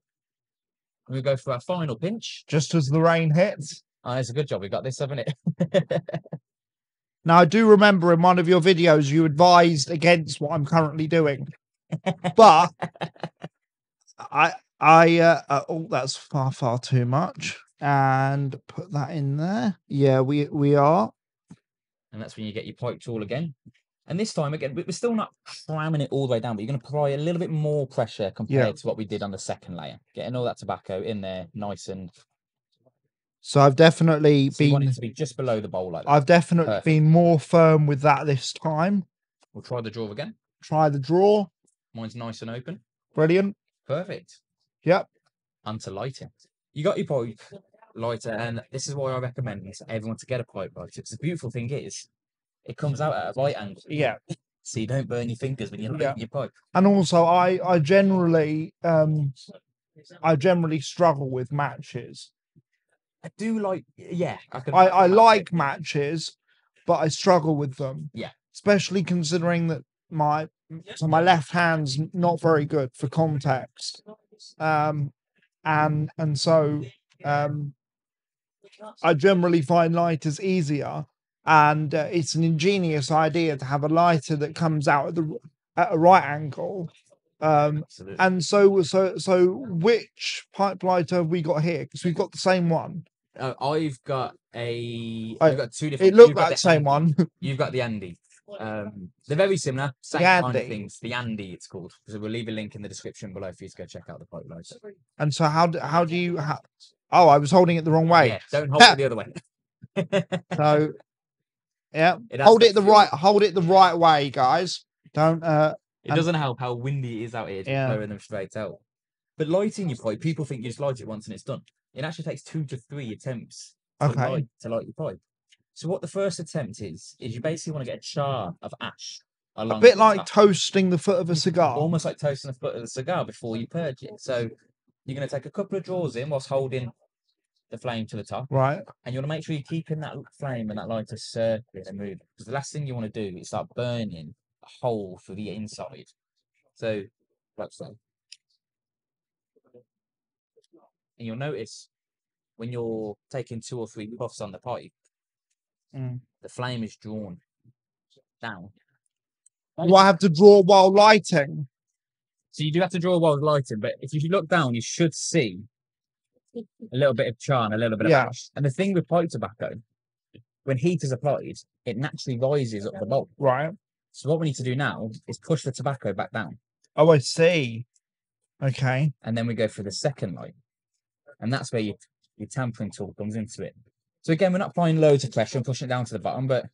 We'll go for our final pinch. Just as the rain hits. Oh, it's a good job we got this, haven't it? *laughs* Now I do remember in one of your videos you advised against what I'm currently doing, but *laughs* I I uh, uh, oh that's far far too much and put that in there. Yeah, we we are. and that's when you get your pipe tool again. And this time again, we- we're still not cramming it all the way down, but you're going to apply a little bit more pressure compared to what we did on the second layer, getting all that tobacco in there, nice and So I've definitely So you want been it to be just below the bowl like that. I've definitely Perfect. been more firm with that this time. We'll try the draw again. Try the draw. Mine's nice and open. Brilliant. Perfect. Yep. Onto lighting. You got your pipe lighter, and this is why I recommend this everyone to get a pipe lighter. Because the beautiful thing is, it comes out at a right angle, *laughs* Yeah. so you don't burn your fingers when you're lighting Yeah. your pipe. And also I I generally um I generally struggle with matches. I do like, yeah. I, can I, I like matches, but I struggle with them. Yeah. Especially considering that my so my left hand's not very good for context. Um and and so um I generally find lighters easier and uh, it's an ingenious idea to have a lighter that comes out at the at a right angle. Um Absolutely. and so so so which pipe lighter have we got here? Because we've got the same one. Uh, I've got a. I've got two different. It looked like the same one. *laughs* You've got the Andy. Um, they're very similar, same kind of things. The Andy, it's called. So we'll leave a link in the description below for you to go check out the pipe lighter. And so how do, how do you how, Oh, I was holding it the wrong way. Yeah, don't hold it the other way. *laughs* So yeah, It hold it the fuel. right hold it the right way, guys. Don't uh It And- doesn't help how windy it is out here to Yeah. blowing them straight out. But lighting your pipe, people think you just light it once and it's done. It actually takes two to three attempts to, Okay. light, to light your pipe. So what the first attempt is, is you basically want to get a char of ash a bit like toasting the foot of a cigar. almost like toasting the foot of the cigar before you purge it. So you're going to take a couple of draws in whilst holding the flame to the top, Right. and you want to make sure you're keeping that flame and that lighter circling and moving. Because the last thing you want to do is start burning a hole through the inside. So, like so. And you'll notice when you're taking two or three puffs on the pipe, Mm. the flame is drawn down. Do I have to draw while lighting? So you do have to draw while lighting, but if you look down, you should see a little bit of char and a little bit of Yeah. ash. And the thing with pipe tobacco, when heat is applied, it naturally rises up the bowl. Right. So what we need to do now is push the tobacco back down, Oh, I see. Okay. and then we go for the second light, and that's where your your tampering tool comes into it. So again, we're not applying loads of pressure and pushing it down to the bottom, but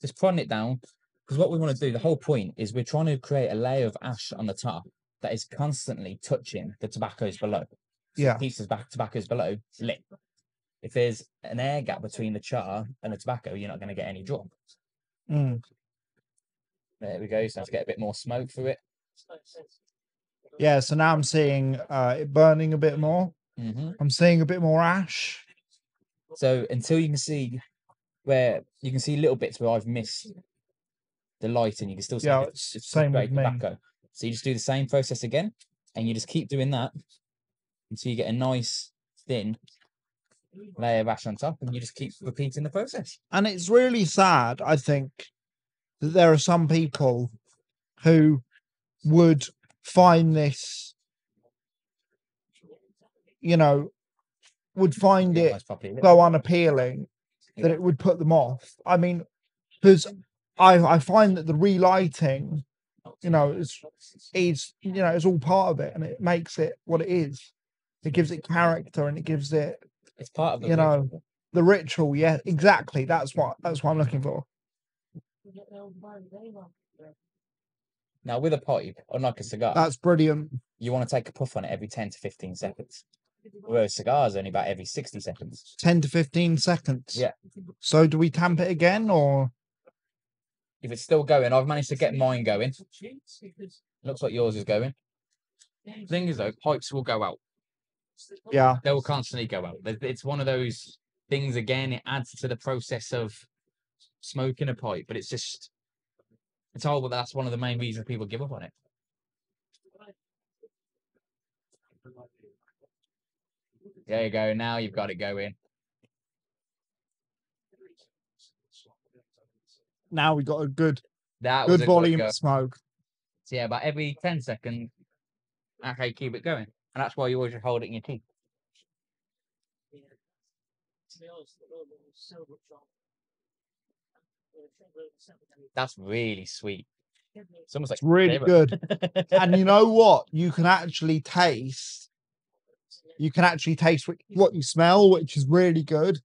just prodding it down. Because what we want to do, the whole point is we're trying to create a layer of ash on the top that is constantly touching the tobaccos below. Yeah. pieces back tobaccos below lit. If there's an air gap between the char and the tobacco, you're not going to get any drop. Mm. There we go. So let's get a bit more smoke through it. Yeah, so now I'm seeing uh it burning a bit more. hmm I'm seeing a bit more ash. So until you can see where you can see little bits where I've missed the light and you can still see Yeah, it's it's same with straight me. tobacco. So you just do the same process again and you just keep doing that until you get a nice thin layer of ash on top and you just keep repeating the process. And it's really sad, I think, that there are some people who would find this, you know, would find it That's probably it. so unappealing that it would put them off. I mean, because I I find that the relighting, you know, is is you know, is all part of it, and it makes it what it is. It gives it character, and it gives it It's part of the you know, the ritual. Yeah, exactly. That's what that's what I'm looking for. Now with a pipe, unlike a cigar, That's brilliant. you want to take a puff on it every 10 to 15 seconds. Whereas cigars only about every 60 seconds. Ten to fifteen seconds. Yeah. So do we tamp it again, or If it's still going, I've managed to get mine going. Looks like yours is going. Thing is though, pipes will go out. Yeah? They will constantly go out. It's one of those things again, it adds to the process of smoking a pipe, but it's just it's all. horrible. That's one of the main reasons people give up on it. There you go. Now you've got it going. Now we've got a good That was good volume go. of smoke. So yeah, about every 10 seconds, Okay, keep it going. And that's why you always hold it in your teeth. That's really sweet. It's almost like It's really flavor. good. *laughs* And you know what? You can actually taste you can actually taste what, you smell, which is really good.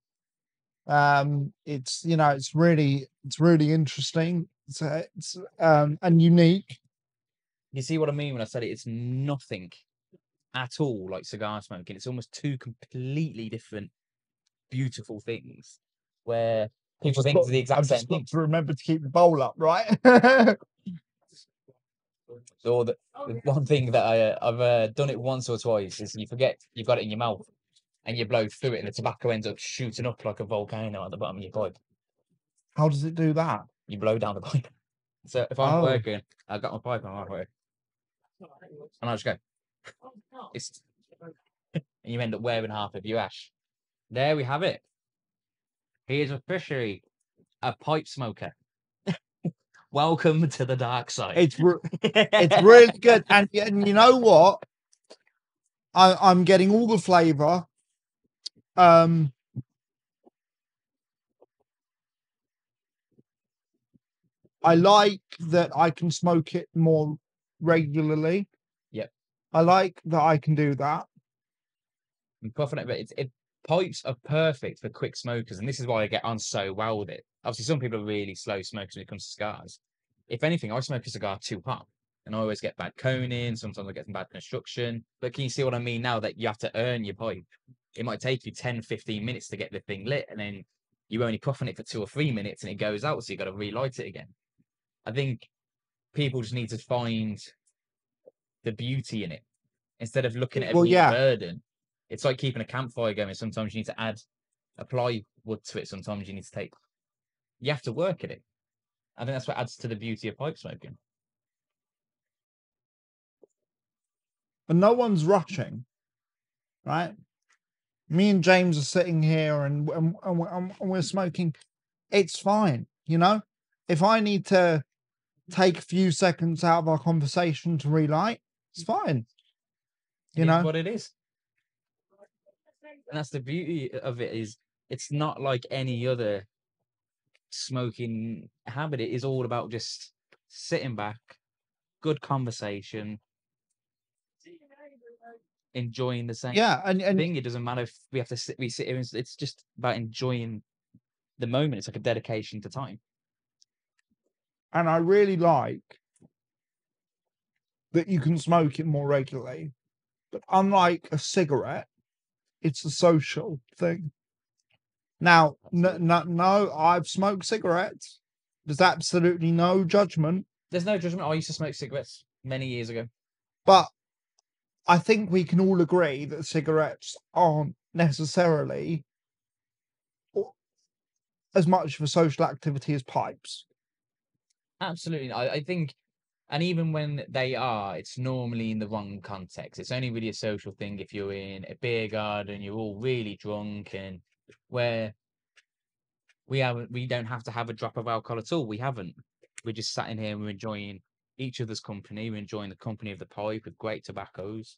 Um, it's you know, it's really it's really interesting. It's, it's um and unique. You see what I mean when I said it? It's nothing at all like cigar smoking. It's almost two completely different, beautiful things where people think got- it's the exact I've same thing. to remember to keep the bowl up, right? *laughs* Or the, the one thing that I, uh, I've uh, done it once or twice is you forget you've got it in your mouth and you blow through it and the tobacco ends up shooting up like a volcano at the bottom of your pipe. How does it do that? You blow down the pipe. So if I'm Oh. working, I've got my pipe on halfway and I just go, it's, and *laughs* you end up wearing half of your ash. There we have it. He is officially a pipe smoker. *laughs* Welcome to the dark side. It's re- *laughs* it's really good, and and you know what? I I'm getting all the flavor. Um. I like that I can smoke it more regularly. I like that I can do that. I'm puffing it, but it's it pipes are perfect for quick smokers, and this is why I get on so well with it. Obviously, some people are really slow smokers when it comes to cigars. If anything, I smoke a cigar too hot, and I always get bad coning. Sometimes I get some bad construction. But can you see what I mean now that you have to earn your pipe? It might take you 10, 15 minutes to get the thing lit, and then you're only puffing it for two or three minutes, and it goes out, so you got to relight it again. I think people just need to find the beauty in it instead of looking at Well, every yeah. burden. It's like keeping a campfire going. Sometimes you need to add, apply wood to it. Sometimes you need to take. You have to work at it. I think that's what adds to the beauty of pipe smoking. and no one's rushing, right? Me and James are sitting here and and, and, and we're smoking. It's fine, you know. If I need to take a few seconds out of our conversation to relight, it's fine. You It know, what it is, and that's the beauty of it. Is it's not like any other smoking habit. It is all about just sitting back, good conversation, enjoying the same. yeah, and and thing. It doesn't matter if we have to sit. We sit here. And, it's just about enjoying the moment. It's like a dedication to time. and I really like that you can smoke it more regularly. But unlike a cigarette, it's a social thing. Now, no, no, no, I've smoked cigarettes. There's absolutely no judgment, There's no judgment. I used to smoke cigarettes many years ago. but I think we can all agree that cigarettes aren't necessarily as much of a social activity as pipes. Absolutely. I, I think, and even when they are, it's normally in the wrong context. It's only really a social thing if you're in a beer garden, you're all really drunk, and where we haven't, we don't have to have a drop of alcohol at all. We haven't. We're just sat in here and we're enjoying each other's company. We're enjoying the company of the pipe with great tobaccos,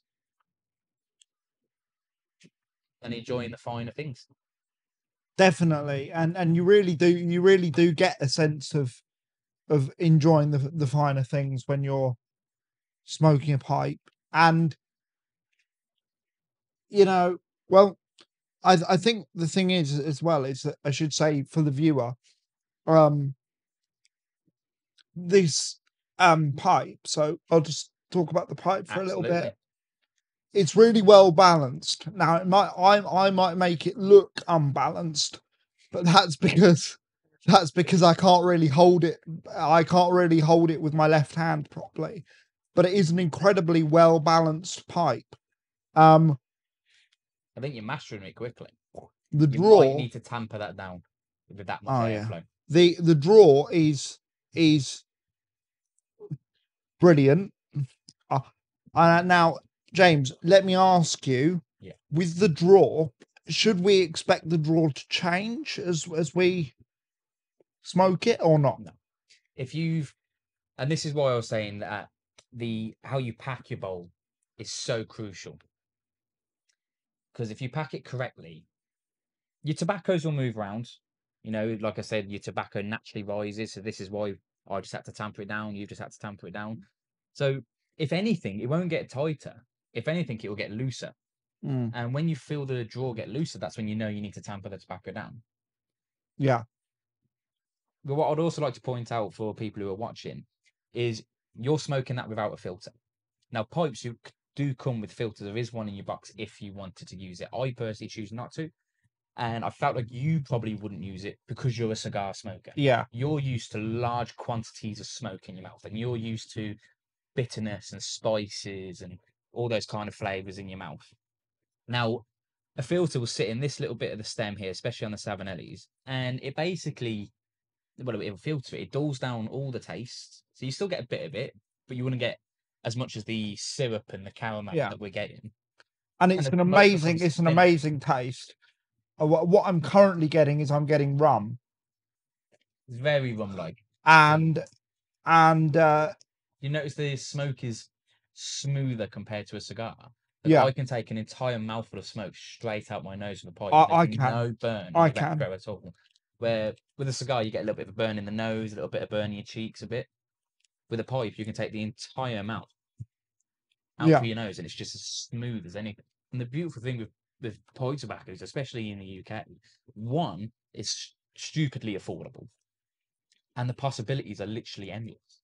and enjoying the finer things. definitely and and you really do you really do get a sense of of enjoying the the finer things when you're smoking a pipe. And you know well i i think the thing is as well is that i should say for the viewer um this um pipe so i'll just talk about the pipe for a little bit. It's really well balanced. Now it might I I might make it look unbalanced, but that's *laughs* because that's because I can't really hold it. I can't really hold it with my left hand properly. But it is an incredibly well balanced pipe. Um, I think you're mastering it quickly. the You draw might need to tamper that down with that much Oh, yeah. airflow. the the draw is is brilliant. Uh, uh, now, James, let me ask you: Yeah. with the draw, should we expect the draw to change as as we smoke it or not? No. If you've, and this is why I was saying that the how you pack your bowl is so crucial. Because if you pack it correctly, your tobaccos will move around. You know, like I said, your tobacco naturally rises. So this is why I just had to tamper it down. You just had to tamper it down. So if anything, it won't get tighter. If anything, it will get looser. Mm, And when you feel the draw get looser, that's when you know you need to tamper the tobacco down. yeah. But what I'd also like to point out for people who are watching is you're smoking that without a filter. Now, pipes you do come with filters. There is one in your box if you wanted to use it. I personally choose not to, and I felt like you probably wouldn't use it because you're a cigar smoker. Yeah. You're used to large quantities of smoke in your mouth, and you're used to bitterness and spices and all those kind of flavors in your mouth. Now, a filter will sit in this little bit of the stem here, especially on the Savinellis, and it basically, well, it'll filter it. It dulls down all the taste, so you still get a bit of it, but you wouldn't get as much as the syrup and the caramel Yeah. that we're getting. And it's the an amazing, it's an amazing taste. Uh, What, what I'm currently getting is I'm getting rum It's very rum-like. and and uh You notice the smoke is smoother compared to a cigar. Like, Yeah. I can take an entire mouthful of smoke straight out my nose with a pipe. I- and I can. No burn. I can. At all. Where with a cigar, you get a little bit of a burn in the nose, a little bit of burn in your cheeks, a bit. With a pipe, you can take the entire mouth out Yeah. through your nose, and it's just as smooth as anything. And the beautiful thing with with pipe tobaccos, especially in the UK, one, is stupidly affordable, and the possibilities are literally endless.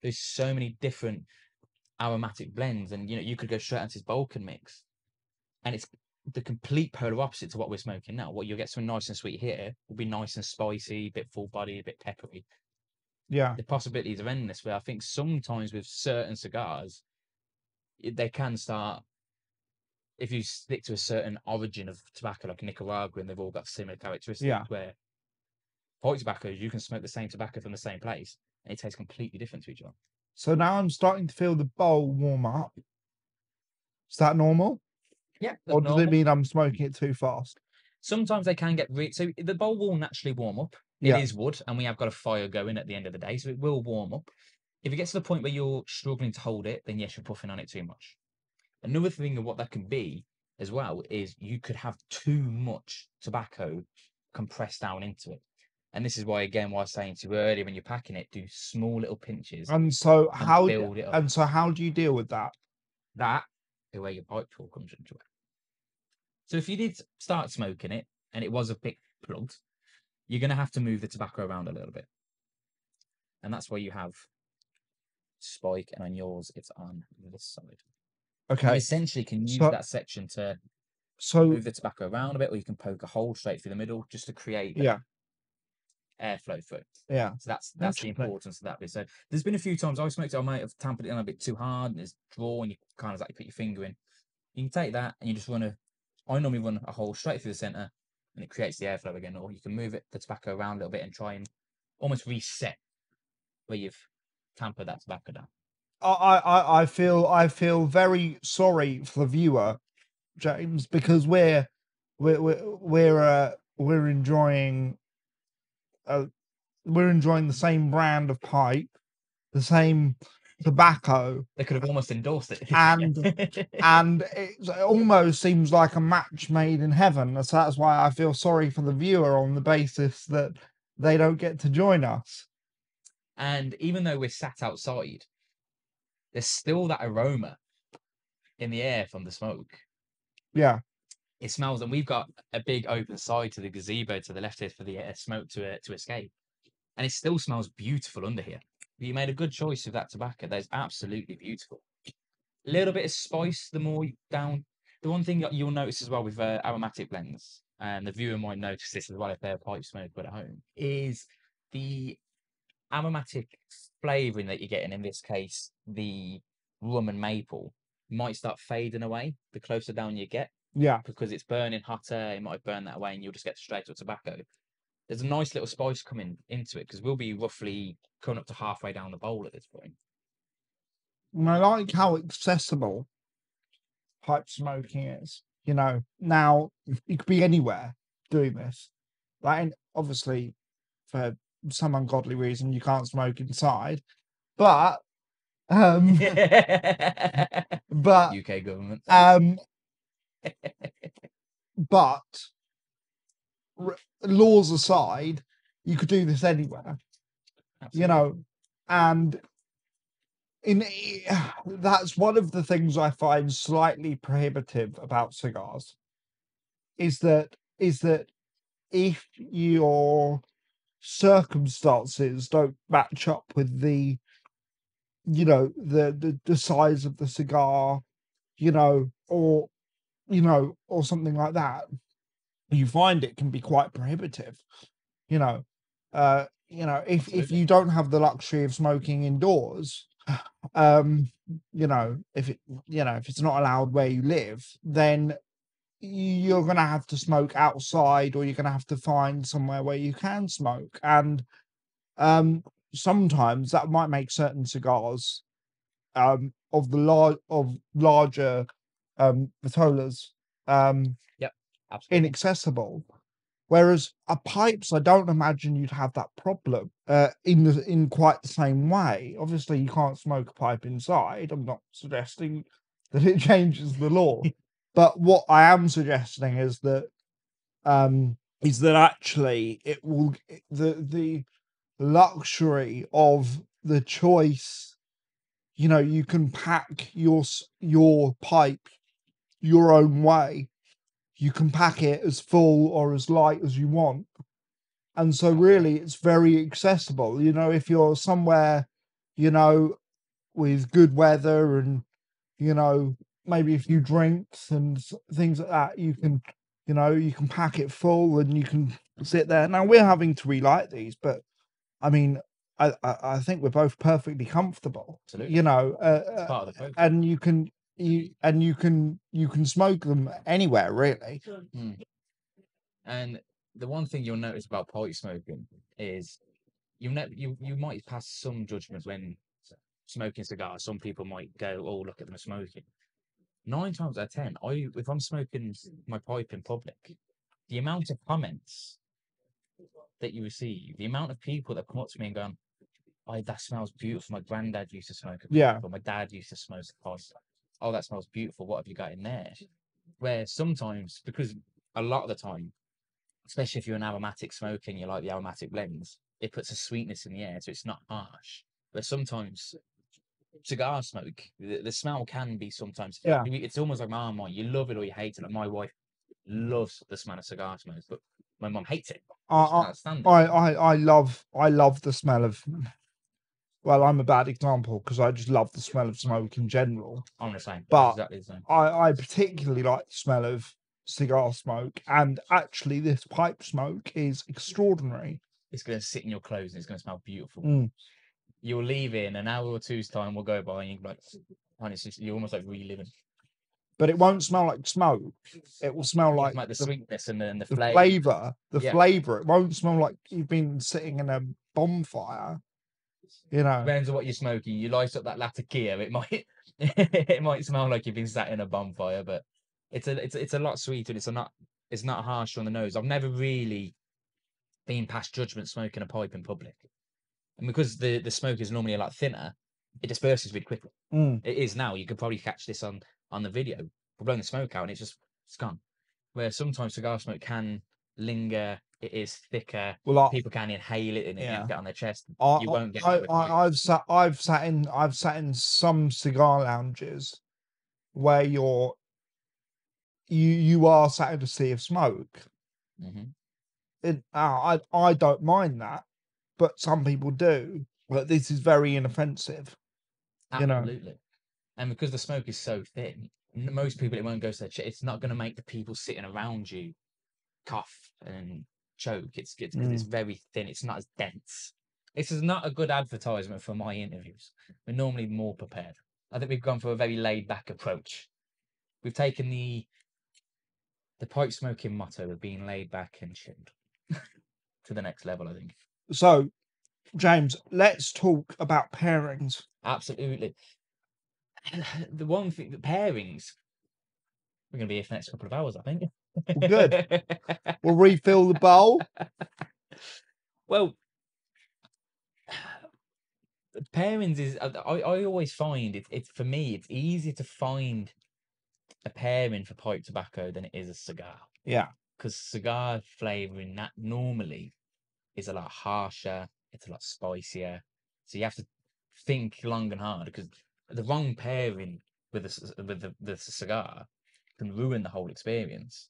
There's so many different aromatic blends, and you know you could go straight into this Balkan mix, and it's the complete polar opposite to what we're smoking now. What you'll get something nice and sweet here will be nice and spicy, a bit full body, a bit peppery. yeah, The possibilities are endless. Where I think sometimes with certain cigars, they can start. If you stick to a certain origin of tobacco, like Nicaragua, and they've all got similar characteristics. Yeah. Where pipe tobaccos, you can smoke the same tobacco from the same place, and it tastes completely different to each other. So now I'm starting to feel the bowl warm up. Is that normal? Yeah. Or does it mean I'm smoking it too fast? sometimes they can get re- so the bowl will naturally warm up. It is Yeah. wood, and we have got a fire going at the end of the day, so it will warm up. If it gets to the point where you're struggling to hold it, then yes, you're puffing on it too much. Another thing of what that can be as well is you could have too much tobacco compressed down into it. And this is why, again, why I was saying to you earlier, when you're packing it, do small little pinches And so and how build it up. and so how do you deal with that? that is where your pipe tool comes into it. So if you did start smoking it and it was a bit plugged, you're going to have to move the tobacco around a little bit. And that's where you have spike, and on yours, it's on this side. You Okay. essentially can use So- that section to So move the tobacco around a bit, or you can poke a hole straight through the middle just to create yeah, airflow through. yeah. So that's that's the importance of that bit. So there's been a few times I smoked it, I might have tampered it in a bit too hard and it's draw and you kind of like put your finger in. You can take that and you just want a I normally run a hole straight through the centre and it creates the airflow again, or you can move it the tobacco around a little bit and try and almost reset where you've tampered that tobacco down. I, I I- I feel I feel very sorry for the viewer, James, because we're we're we're we're, uh, we're enjoying uh, we're enjoying the same brand of pipe, the same tobacco, They could have almost endorsed it. *laughs* And- and it almost seems like a match made in heaven. So that's why I feel sorry for the viewer on the basis that they don't get to join us. And even though we're sat outside, there's still that aroma in the air from the smoke. Yeah, It smells, and we've got a big open side to the gazebo to the left here for the uh, smoke to uh, to escape, and it still smells beautiful under here. You made a good choice of that tobacco. That's absolutely beautiful. A little bit of spice. The more down, the one thing that you'll notice as well with uh, aromatic blends, and the viewer might notice this as well if they're a pipe smoker at home, is the aromatic flavoring that you're getting. In this case, the rum and maple might start fading away the closer down you get yeah, because it's burning hotter. It might burn that away, and you'll just get straight to tobacco. There's a nice little spice coming into it because we'll be roughly coming up to halfway down the bowl at this point. and I like how accessible pipe smoking is. You know, now you could be anywhere doing this. Like, and obviously, for some ungodly reason, you can't smoke inside, but um, *laughs* but UK government. um, *laughs* but r- laws aside, you could do this anywhere. You know, and in that's one of the things I find slightly prohibitive about cigars is that is that if your circumstances don't match up with the you know the the, the size of the cigar you know or you know or something like that you find it can be quite prohibitive you know uh you know if if you don't have the luxury of smoking indoors um you know if it you know if it's not allowed where you live then you're going to have to smoke outside or you're going to have to find somewhere where you can smoke. And um sometimes that might make certain cigars um of the large of larger um vitolas um Absolutely. inaccessible whereas a pipes i don't imagine you'd have that problem uh in the in quite the same way. Obviously you can't smoke a pipe inside. I'm not suggesting *laughs* that it changes the law. *laughs* But what i am suggesting is that um is that actually it will the the luxury of the choice you know you can pack your your pipe your own way you can pack it as full or as light as you want. And so really it's very accessible. You know if you're somewhere you know with good weather and you know maybe a few drinks and things like that you can you know you can pack it full and you can sit there. Now we're having to relight these but i mean i i, think we're both perfectly comfortable Absolutely. you know uh, uh, part of the and you can you and you can you can smoke them anywhere really hmm. And the one thing you'll notice about pipe smoking is you ne- you you might pass some judgment when smoking cigars. Some people might go, "Oh, look at them smoking." Nine times out of ten, I if I'm smoking my pipe in public, the amount of comments that you receive, the amount of people that come up to me and go, "Oh, that smells beautiful. My granddad used to smoke a pipe, Yeah. or my dad used to smoke a pipe. Oh, that smells beautiful. What have you got in there?" Where sometimes, because a lot of the time, especially if you're an aromatic smoker and you like the aromatic blends, it puts a sweetness in the air, so it's not harsh. But sometimes cigar smoke, the, the smell can be sometimes. Yeah. It's almost like Marmite. You love it or you hate it. Like my wife loves the smell of cigar smoke, but my mom hates it. I, I, can't stand it. I, I, I love I love the smell of well I'm a bad example because I just love the smell of smoke in general I'm the same. but- exactly the same. I, I particularly like the smell of cigar smoke and actually this pipe smoke is extraordinary It's going to sit in your clothes and it's going to smell beautiful. Mm. You'll leave in an hour or two's time. Will go by and you're like, and it's just, you're almost like reliving. but it won't smell like smoke it will smell Like, like the, the, sweetness and the, and the, the flavor the Yeah. flavor it won't smell like you've been sitting in a bonfire you know Depends on what you're smoking. You light up that Latakia, it might *laughs* it might smell like you've been sat in a bonfire, but it's a it's it's a lot sweeter. It's a not it's not harsh on the nose. I've never really been past judgment smoking a pipe in public, and because the the smoke is normally a lot thinner, it disperses really quickly. Mm. It is now. You could probably catch this on on the video. We're blowing the smoke out, and it's just it's gone. Where sometimes cigar smoke can linger. It is thicker. well I, People can inhale it and it Yeah. can get on their chest. I, you won't get. I, it I've sat I've sat in I've sat in some cigar lounges where you're you you are sat in a sea of smoke. Mhm. It, uh, I I don't mind that, but some people do. But this is very inoffensive. You know. Absolutely. And because the smoke is so thin, most people it won't go to their chest. It's not going to make the people sitting around you cough and choke. It's it's because it's mm. very thin. It's not as dense. This is not a good advertisement for my interviews. We're normally more prepared. I think we've gone for a very laid back approach. We've taken the the pipe smoking motto of being laid back and chilled *laughs* to the next level. I think So, James, let's talk about pairings. absolutely. *sighs* The one thing, the pairings. We're going to be here for the next couple of hours, I think. Well, good. We'll refill the bowl. *laughs* well, pairings is I, I always find it. It's for me. It's easier to find a pairing for pipe tobacco than it is a cigar Yeah. because cigar flavoring that normally is a lot harsher. It's a lot spicier. So you have to think long and hard because the wrong pairing with the with the, the cigar can ruin the whole experience.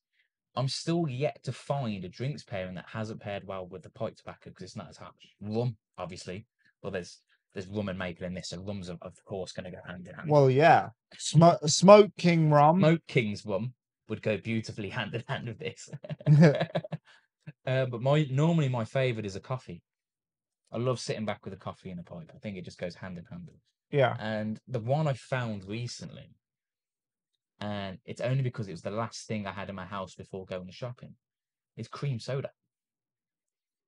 I'm still yet to find a drinks pairing that hasn't paired well with the pipe tobacco because it's not as hot. Rum, obviously. Well, there's there's rum and maple in this, so rum's of, of course going to go hand in hand. Well, yeah. Smoke, smoking rum. Smoke King's rum would go beautifully *laughs* hand in hand with this. *laughs* *laughs* uh, but my normally my favourite is a coffee. I love sitting back with a coffee and a pipe. I think it just goes hand in hand. yeah. And the one I found recently, and it's only because it was the last thing I had in my house before going to shopping, It's cream soda.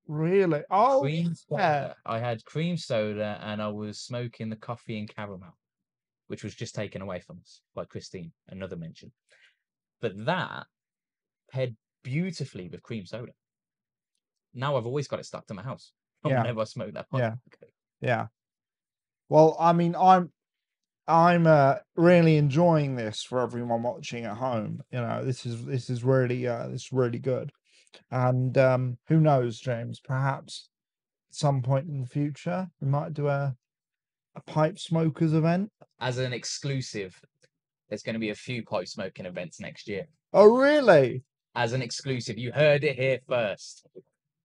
Really? Oh, cream yeah. soda. I had cream soda and I was smoking the coffee and caramel, which was just taken away from us by Christine, another mention. But that paired beautifully with cream soda. Now I've always got it stuck to my house. *laughs* Yeah. Whenever I smoke that. Yeah. Yeah. Well, I mean, I'm I'm uh, really enjoying this for everyone watching at home. You know, this is this is really uh, this is really good. And um, who knows, James? Perhaps at some point in the future we might do a a pipe smokers event. As an exclusive, there's going to be a few pipe smoking events next year. Oh, really? As an exclusive, you heard it here first.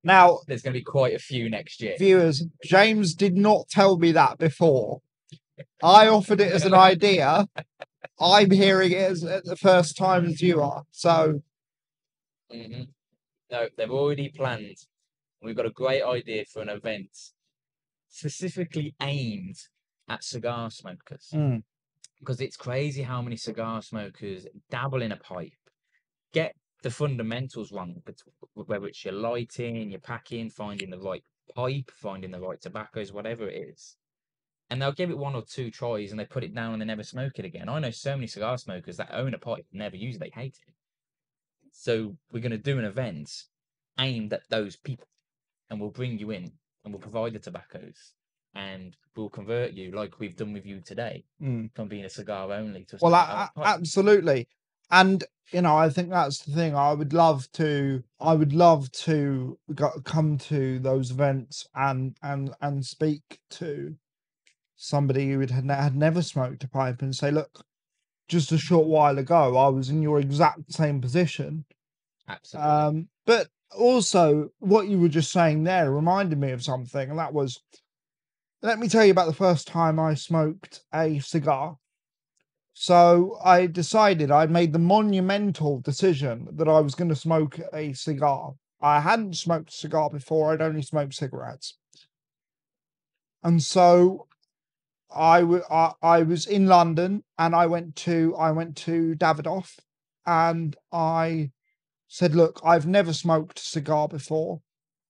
Now, There's going to be quite a few next year. viewers, James did not tell me that before. I offered it as an idea. I'm hearing it as at the first time as you are. So hmm No, they've already planned. We've got a great idea for an event specifically aimed at cigar smokers. mm, Because it's crazy how many cigar smokers dabble in a pipe, get the fundamentals wrong, whether it's your lighting, your packing, finding the right pipe, finding the right tobaccos, whatever it is. And they'll give it one or two tries and they put it down and they never smoke it again. I know so many cigar smokers that own a pipe, never use it, they hate it. So we're going to do an event aimed at those people and we'll bring you in and we'll provide the tobaccos and we'll convert you like we've done with you today mm. from being a cigar only to a well, a- pipe. absolutely. And you know, I think that's the thing. I would love to. I would love to go, come to those events and and and speak to somebody who had had never smoked a pipe and say, "Look, just a short while ago, I was in your exact same position." Absolutely. Um, but also, what you were just saying there reminded me of something, and that was let me tell you about the first time I smoked a cigar. So I decided I made the monumental decision that I was going to smoke a cigar. I hadn't smoked a cigar before, I'd only smoked cigarettes. And so I wa- I- I was in London and I went to I went to Davidoff and I said, "Look, I've never smoked a cigar before.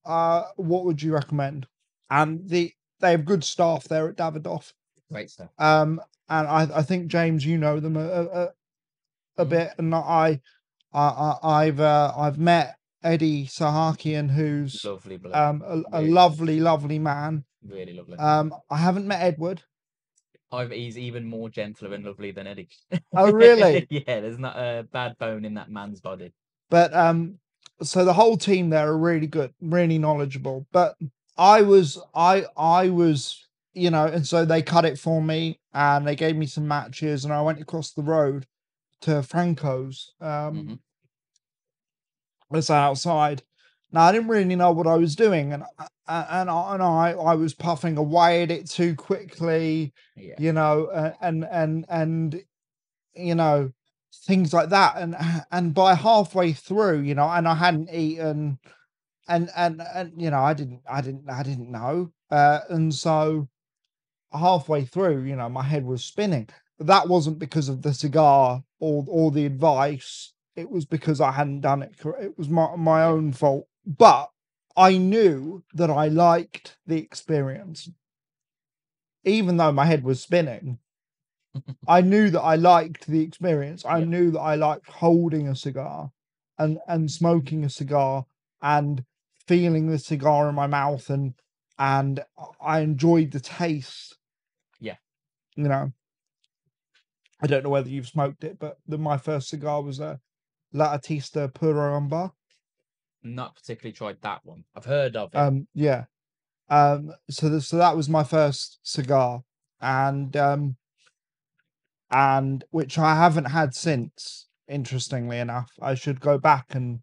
Uh, what would you recommend?" And the they have good staff there at Davidoff. Great stuff. Um, and I, I think James, you know them a a, a- Mhm. bit, and I, I, I I've uh, I've met Eddie Sahakian, who's Lovely um a, a lovely, lovely man. really lovely. Um, I haven't met Edward. I've, he's even more gentler and lovely than Eddie. Oh, really? *laughs* yeah, there's not a bad bone in that man's body. but um so the whole team there are really good really knowledgeable but i was i i was you know and so they cut it for me and they gave me some matches and i went across the road to franco's um Mhm. was outside now i didn't really know what i was doing and I- I- and I, and I i was puffing away at it too quickly Yeah. you know uh, and and and you know things like that and *sighs* and by halfway through you know and i hadn't eaten and and and you know i didn't i didn't i didn't know uh and so halfway through you know my head was spinning. But that wasn't because of the cigar or or the advice. It was because i hadn't done it it was my my own fault but i knew that i liked the experience even though my head was spinning *laughs* I knew that I liked the experience. I Yeah. knew that I liked holding a cigar and and smoking a cigar and feeling the cigar in my mouth and and I enjoyed the taste. Yeah. You know. I don't know whether you've smoked it, but the, my first cigar was a La Artista Puro Ambar. Not particularly tried that one. I've heard of it. Um, yeah. Um, so th- so that was my first cigar, and um, and which I haven't had since. Interestingly enough, I should go back and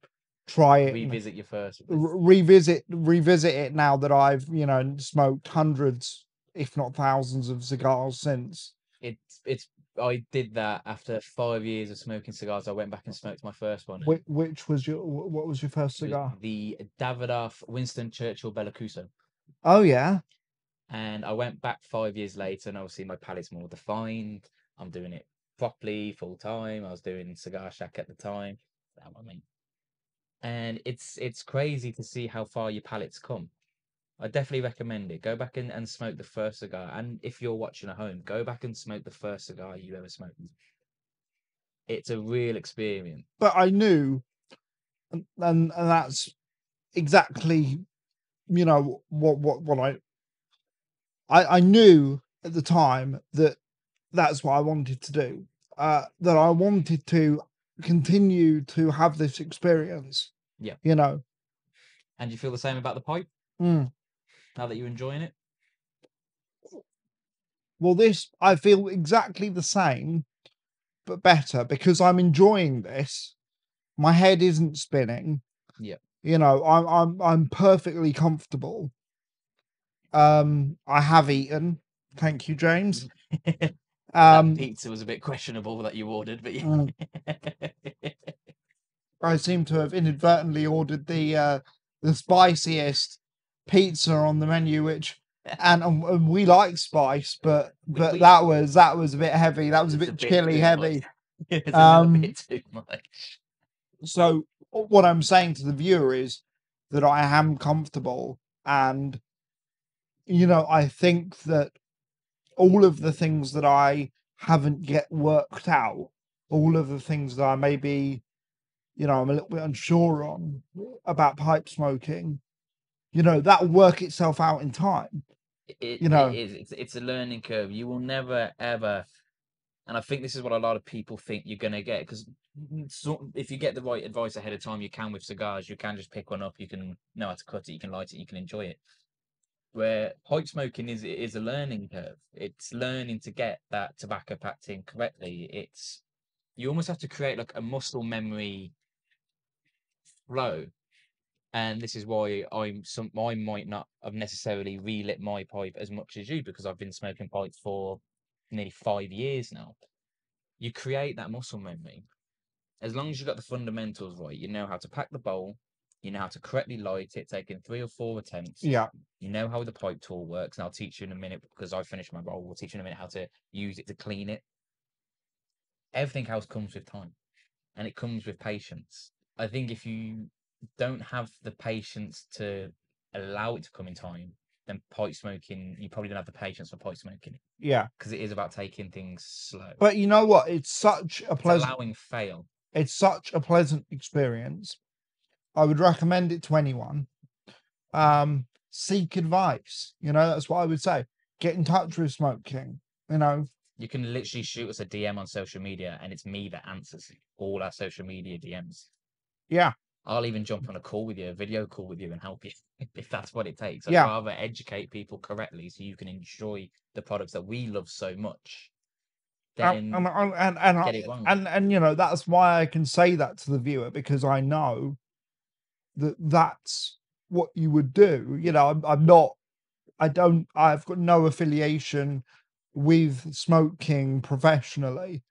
try it. Revisit your first. re- revisit revisit it now that I've you know smoked hundreds, if not thousands, of cigars since. It's it's. I did that after five years of smoking cigars. I went back and smoked my first one. Which, which was your what was your first cigar? The Davidoff Winston Churchill Belicoso. Oh yeah, And I went back five years later, and obviously my palate's more defined. I'm doing it properly, full time. I was doing Cigar Shack at the time. That one, I mean. And it's it's crazy to see how far your palate's come. I definitely recommend it. Go back and, and smoke the first cigar. And if you're watching at home, go back and smoke the first cigar you ever smoked. It's a real experience. but I knew, and and, and that's exactly, you know what what what I. I I knew at the time that that's what I wanted to do. Uh, that I wanted to continue to have this experience. Yeah. You know. And you feel the same about the pipe Mm. Now that you're enjoying it? Well, this I feel exactly the same, but better because I'm enjoying this. My head isn't spinning. Yeah. You know, I'm I'm I'm perfectly comfortable. Um, I have eaten. Thank you, James. *laughs* Um, pizza was a bit questionable that you ordered, but yeah. Mm. *laughs* I seem to have inadvertently ordered the uh the spiciest pizza on the menu, which *laughs* and, and we like spice, but but we- that was that was a bit heavy. That was a bit chilli too heavy. *laughs* it's a Um, bit too much. so what I'm saying to the viewer is that I am comfortable and you know I think that all of the things that I haven't yet worked out all of the things that I maybe you know I'm a little bit unsure on about pipe smoking you know that will work itself out in time It, you know. it is. It's, it's a learning curve. You will never ever, and I think this is what a lot of people think you're gonna get because so, if you get the right advice ahead of time, you can with cigars. You can just pick one up. You can know how to cut it. You can light it. You can enjoy it. Where pipe smoking is is a learning curve. It's learning to get that tobacco packed in correctly. It's you almost have to create like a muscle memory flow and this is why I'm some I might not have necessarily relit my pipe as much as you because I've been smoking pipes for nearly five years now. You create that muscle memory. As long as you've got the fundamentals right, you know how to pack the bowl, you know how to correctly light it, taking three or four attempts. yeah You know how the pipe tool works, and I'll teach you in a minute because I finished my bowl. We'll teach you in a minute how to use it to clean it. Everything else comes with time, and it comes with patience. I think if you don't have the patience to allow it to come in time, then pipe smoking, you probably don't have the patience for pipe Smoke-King yeah because it is about taking things slow. but you know what it's such a pleasant allowing fail. it's such a pleasant experience. I would recommend it to anyone. Um, seek advice. You know, that's what I would say. Get in touch with smoking. You know, You can literally shoot us a DM on social media, and it's me that answers all our social media DMs. yeah, I'll even jump on a call with you, a video call with you, and help you *laughs* if that's what it takes. I'd Yeah. rather educate people correctly so you can enjoy the products that we love so much. and and and and, and, get it wrong. and and you know that's why I can say that to the viewer because I know that that's what you would do. You know, I'm, I'm not. I don't. I've got no affiliation with Smoke-King professionally.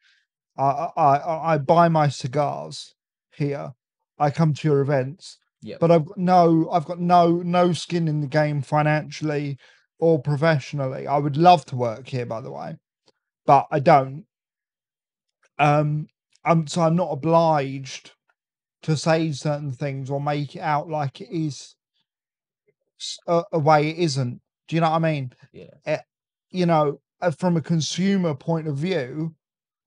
I I I, I buy my cigars here. I come to your events. Yep. But I've got no. I've got no no skin in the game financially or professionally. I would love to work here, by the way, but I don't. Um, I'm so I'm not obliged to say certain things or make it out like it is a way it isn't. Do you know what I mean? yeah, You know, uh, from a consumer point of view,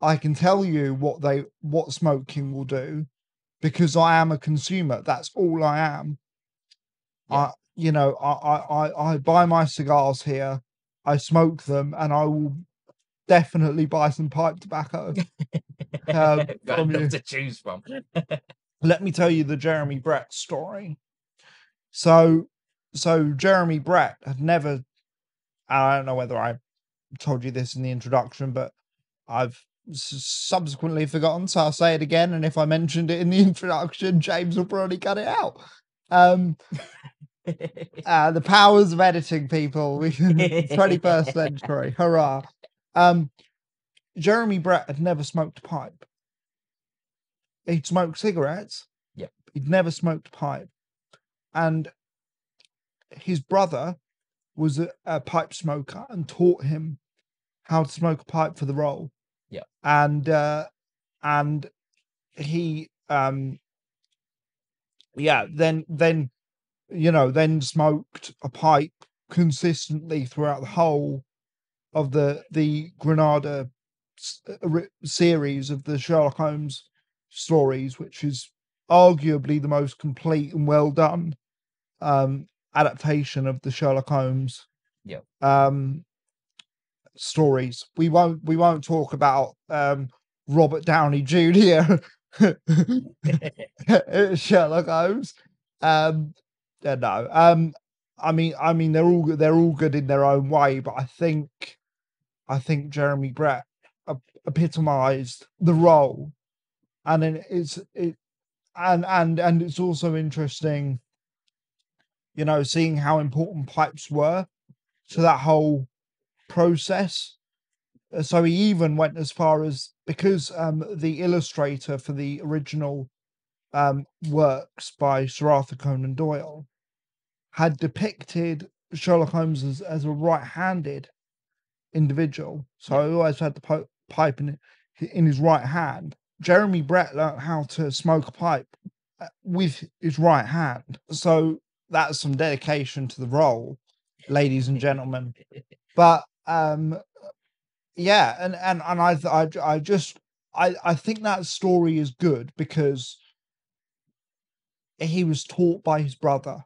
I can tell you what they what Smoke-King will do because I am a consumer. That's all I am. Yeah. I you know, I, I I I buy my cigars here, I smoke them, and I will definitely buy some pipe tobacco. *laughs* um, *laughs* from you. to choose from. *laughs* let me tell you the Jeremy Brett story. So, so Jeremy Brett had never. I don't know whether I told you this in the introduction, but I've subsequently forgotten, so I'll say it again. And if I mentioned it in the *laughs* introduction, James will probably cut it out. Um, *laughs* uh, the powers of editing, people. 21st *laughs* century, hurrah! Um, Jeremy Brett had never smoked a pipe. He'd smoked cigarettes. Yep. He'd never smoked a pipe, and his brother was a, a pipe smoker and taught him how to smoke a pipe for the role. And uh, and he um yeah then then you know then smoked a pipe consistently throughout the whole of the the Granada uh, ri- series of the Sherlock Holmes stories, which is arguably the most complete and well done um, adaptation of the Sherlock Holmes Yep. um, stories. We won't we won't talk about um, Robert Downey Jr. *laughs* Sherlock Holmes. Um, no. Um, I mean, I mean, they're all they're all good in their own way, but I think, I think Jeremy Brett epitomized the role, and then it's it, and and and it's also interesting, you know, seeing how important pipes were to that whole process. Uh, So he even went as far as because um, the illustrator for the original um, works by Sir Arthur Conan Doyle had depicted Sherlock Holmes as, as a right-handed individual. So he always had the po- pipe in in his right hand. Jeremy Brett learned how to smoke a pipe uh, with his right hand. So that's some dedication to the role, ladies and gentlemen. But um, yeah, and and and I I I just I I think that story is good because he was taught by his brother,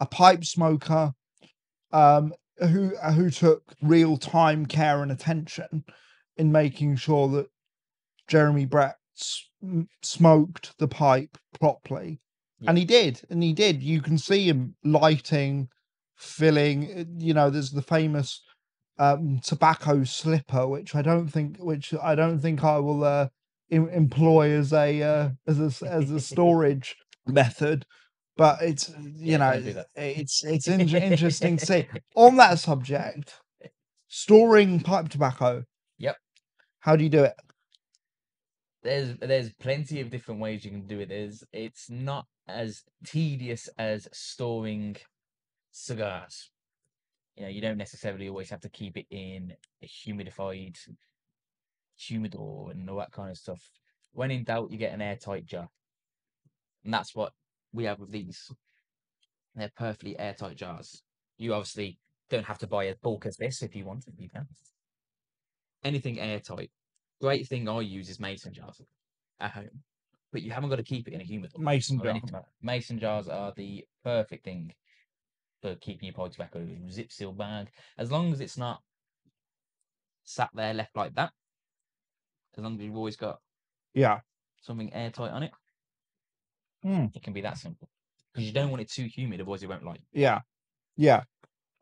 a pipe smoker, um, who who took real time care and attention in making sure that Jeremy Brett smoked the pipe properly, and he did, and he did. You can see him lighting, filling. You know, there's the famous um, tobacco slipper, which I don't think, which I don't think I will uh, em- employ as a uh, as a as a storage method. But it's you Yeah, know don't do that. it's it's in- interesting to see on that subject. Storing pipe tobacco. Yep. How do you do it? there's there's plenty of different ways you can do it. There's it's not as tedious as storing cigars. You know, you don't necessarily always have to keep it in a humidified humidor and all that kind of stuff. When in doubt, you get an airtight jar, and that's what we have with these. They're perfectly airtight jars. You obviously don't have to buy a bulk as this if you want. You can. Anything airtight. Great thing I use is mason jars at home, but you haven't got to keep it in a humidor Mason or jar. anything like that. Mason jars are the perfect thing for keeping your pipe tobacco zip seal bag, as long as it's not sat there left like that. As long as you've always got Yeah. something airtight on it, Mm. it can be that simple. Because you don't want it too humid, otherwise it won't light. Yeah. Yeah.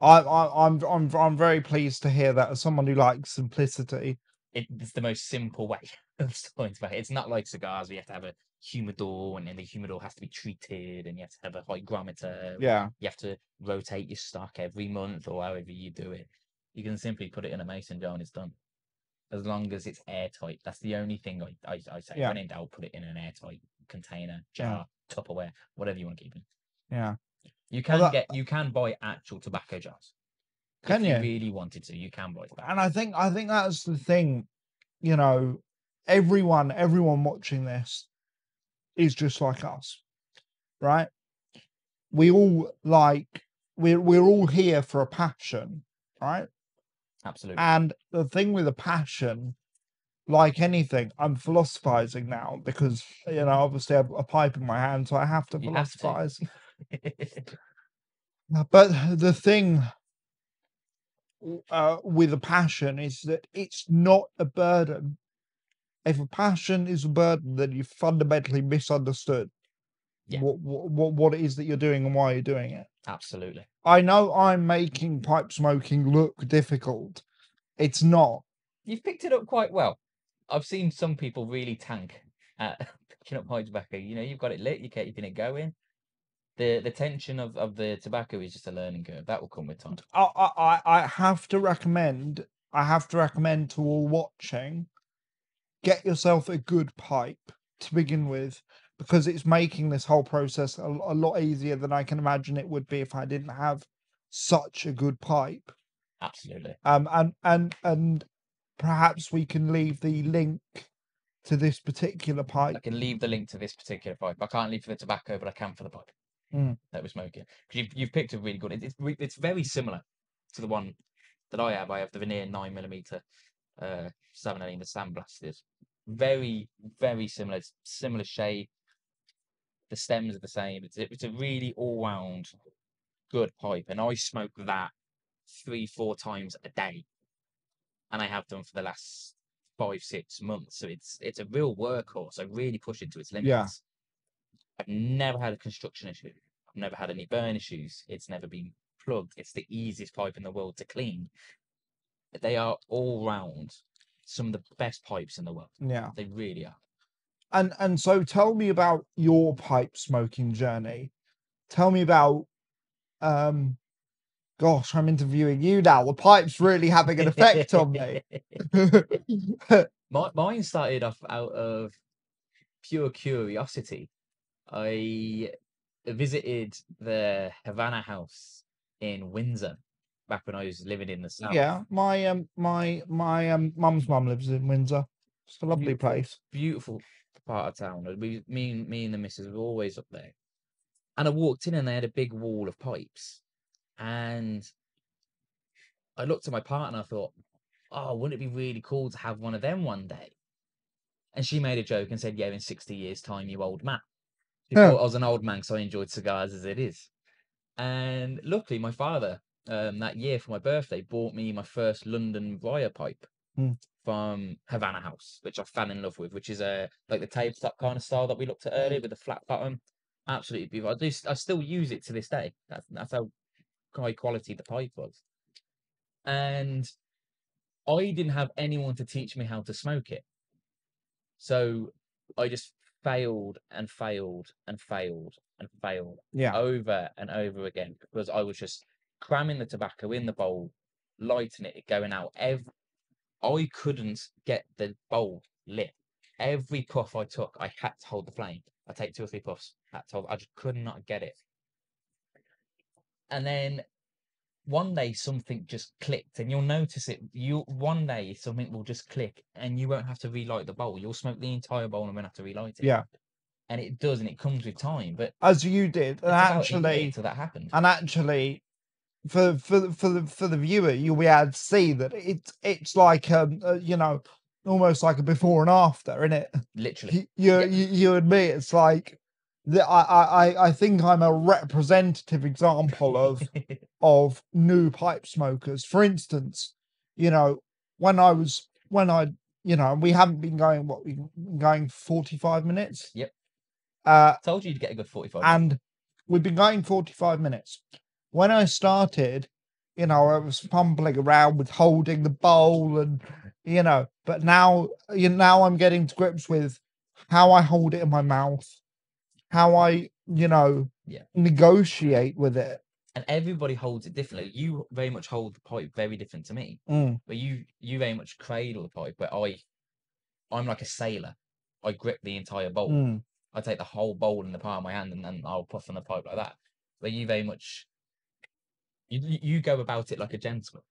I, I I'm I'm I'm very pleased to hear that as someone who likes simplicity. It, it's the most simple way *laughs* of storing tobacco. It's not like cigars where you have to have a humidor and then the humidor has to be treated and you have to have a hygrometer. Yeah. You have to rotate your stock every month or however you do it. You can simply put it in a mason jar and it's done. As long as it's airtight. That's the only thing I, I, I say. Yeah. When in doubt, put it in an airtight container, Yeah. jar, Tupperware, whatever you want to keep it. Yeah. You can that- get you can buy actual tobacco jars. Can if you? you really wanted to, you can buy tobacco. And I think I think that's the thing, you know, everyone everyone watching this is just like us. Right? We all like we're we're all here for a passion, right? Absolutely. And the thing with a passion, like anything, I'm philosophizing now because you know, obviously I've a pipe in my hand, so I have to You have to. philosophize. *laughs* But the thing uh, with a passion is that it's not a burden. If a passion is a burden, then you've fundamentally misunderstood Yeah. what, what what it is that you're doing and why you're doing it. Absolutely. I know I'm making pipe smoking look difficult, It's not. You've picked it up quite well. I've seen some people really tank at *laughs* picking up high tobacco. You know, you've got it lit, you're keeping it going. The the tension of, of the tobacco is just a learning curve. That will come with time. I, I I- I have to recommend. I have to recommend to all watching. Get yourself a good pipe to begin with, because it's making this whole process a, a lot easier than I can imagine it would be if I didn't have such a good pipe. Absolutely. Um, and and and perhaps we can leave the link to this particular pipe. I can leave the link to this particular pipe. I can't leave for the tobacco, but I can for the pipe Mm. that we're smoking. Because you've, you've picked a really good. It's it's very similar to the one that I have. I have the veneer nine millimeter, uh, seven millimeter sandblasted. Very very similar. It's similar shape. The stems are the same. It's a, it's a really all round good pipe, and I smoke that three four times a day, and I have done for the last five six months. So it's it's a real workhorse. I really push it to its limits. Yeah. I've never had a construction issue. I've never had any burn issues. It's never been plugged. It's the easiest pipe in the world to clean. They are all round some of the best pipes in the world. Yeah. They really are. And and so tell me about your pipe smoking journey. Tell me about um gosh, I'm interviewing you now. The pipe's really having an effect on me. *laughs* *laughs* My, mine started off out of pure curiosity. I visited the Havana House in Windsor back when I was living in the south. yeah, my um my my um mum's mum lives in Windsor. It's a lovely Beautiful. place. beautiful part of town. We, me, and- me and the missus were always up there. And I walked in and they had a big wall of pipes. And I looked at my partner. I thought, oh, wouldn't it be really cool to have one of them one day? And she made a joke and said, yeah, in 60 years' time, you old man. She Huh. I was an old man so I enjoyed cigars as it is. And luckily, my father, um, that year for my birthday, bought me my first London briar pipe Hmm. from Havana House, which I fell in love with, which is a like the tabletop kind of style that we looked at earlier with the flat bottom. Absolutely beautiful. I do, I still use it to this day. That's that's how high quality the pipe was. And I didn't have anyone to teach me how to smoke it. So I just failed and failed and failed and failed Yeah. over and over again because I was just cramming the tobacco in the bowl, lighting it, going out. Every, I couldn't get the bowl lit. Every puff I took, I had to hold the flame. I take two or three puffs. Had to hold, I just could not get it. And then one day something just clicked, and you'll notice it. You one day something will just click, and you won't have to relight the bowl. You'll smoke the entire bowl and won't have to relight it. Yeah. and it does, and it comes with time. But As you did. And about a year actually till that happened. and actually for for the- for the for the viewer you'll be able to see that it's it's like um uh, you know almost like a before and after in it Literally, you, *laughs* you, Yeah. you you and me it's like that I, I I- think i'm a representative example of *laughs* of new pipe smokers for instance you know when i was when i you know we haven't been going what we've been going 45 minutes Yep. uh told you to get a good forty-five. and we've been going 45 minutes. When I started, you know, I was fumbling around with holding the bowl and, you know, but now, you know, now I'm getting to grips with how I hold it in my mouth, how I, you know, Yeah. negotiate with it. and everybody holds it differently. You very much hold the pipe very different to me, Mm, but you you very much cradle the pipe. Where I, I'm like a sailor. I grip the entire bowl. mm, I take the whole bowl in the palm of my hand and then I'll puff on the pipe like that. Where you very much, you you go about it like a gentleman.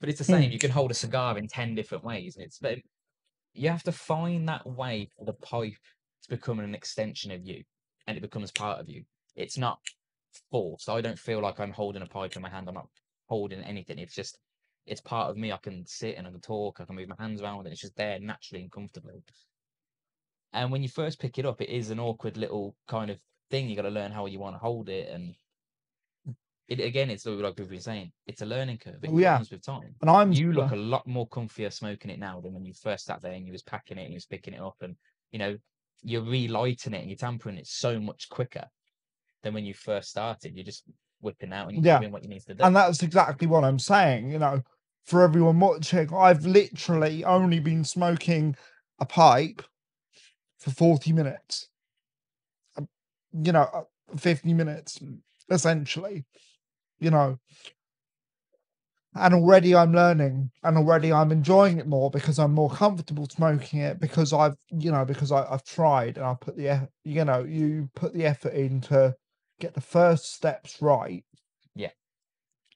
But it's the same. Hmm. You can hold a cigar in ten different ways, and it's but you have to find that way for the pipe to become an extension of you, and it becomes part of you. It's not forced. I don't feel like I'm holding a pipe in my hand. I'm not holding anything. It's just it's part of me. I can sit and I can talk. I can move my hands around, and it's just there naturally and comfortably. And when you first pick it up, it is an awkward little kind of thing. You got to learn how you want to hold it, and it again, it's like we've been saying, it's a learning curve. It Oh, yeah. comes with time. And I'm You look a lot more comfier smoking it now than when you first sat there and you was packing it and you was picking it up, and you know you're relighting it and you're tampering it so much quicker than when you first started. You're just whipping out and you're Yeah. doing what you need to do. and that's exactly what I'm saying. You know, for everyone watching, I've literally only been smoking a pipe for 40 minutes. Um, You know, uh, 50 minutes essentially. You know, and already I'm learning and already I'm enjoying it more because I'm more comfortable smoking it because I've, you know, because I, I've tried and I put the, you know, you put the effort in to get the first steps right. Yeah.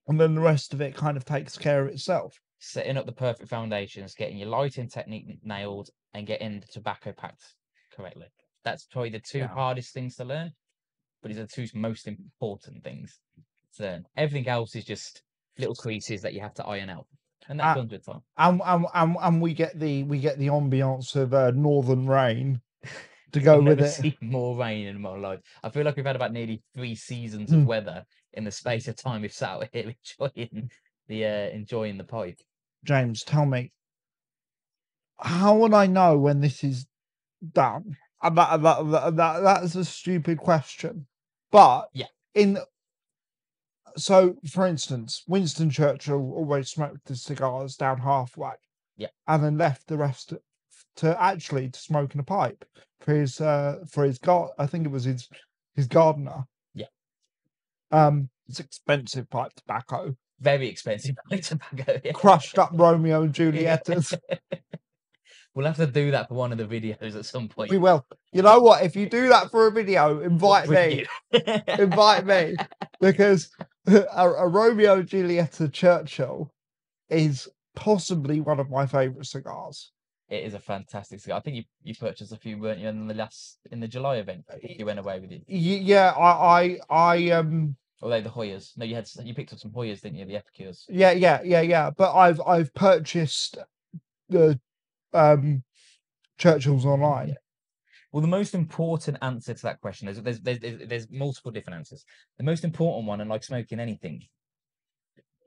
And then the rest of it kind of takes care of itself. Setting up the perfect foundations, getting your lighting technique nailed, and getting the tobacco packed correctly. That's probably the two Yeah. hardest things to learn, but it's the two most important things learn. Everything else is just little creases that you have to iron out, and that Ah, comes with time. And, and, and, and we get the we get the ambiance of uh, northern rain to go with it. seen more rain in my life. I feel like we've had about nearly three seasons Hmm. of weather in the space of time we've sat here *laughs* enjoying the uh, enjoying the pipe. James, tell me, how would I know when this is done? That, that, that, that- that's a stupid question. But Yeah. in so, for instance, Winston Churchill always smoked his cigars down halfway. Yeah. and then left the rest to, to actually to smoking a pipe for his uh for his god. I think it was his his gardener. Yeah. Um, it's expensive pipe tobacco. Very expensive pipe tobacco. *laughs* yeah. Crushed up Romeo and Juliet's. *laughs* We'll have to do that for one of the videos at some point. We will. You know what? If you do that for a video, invite me. *laughs* invite me because *laughs* a, a Romeo and Julieta Churchill is possibly one of my favorite cigars. It is a fantastic cigar. I think you, you purchased a few, weren't you, in the last in the July event? You went away with it. Yeah, I, I, I, um, they the Hoyos. No, you had you picked up some Hoyos, didn't you? The Epicures. yeah, yeah, yeah, yeah. But I've, I've purchased the, um, Churchills online. Well, the most important answer to that question is there's there's there's, there's multiple different answers. The most important one, and like smoking anything,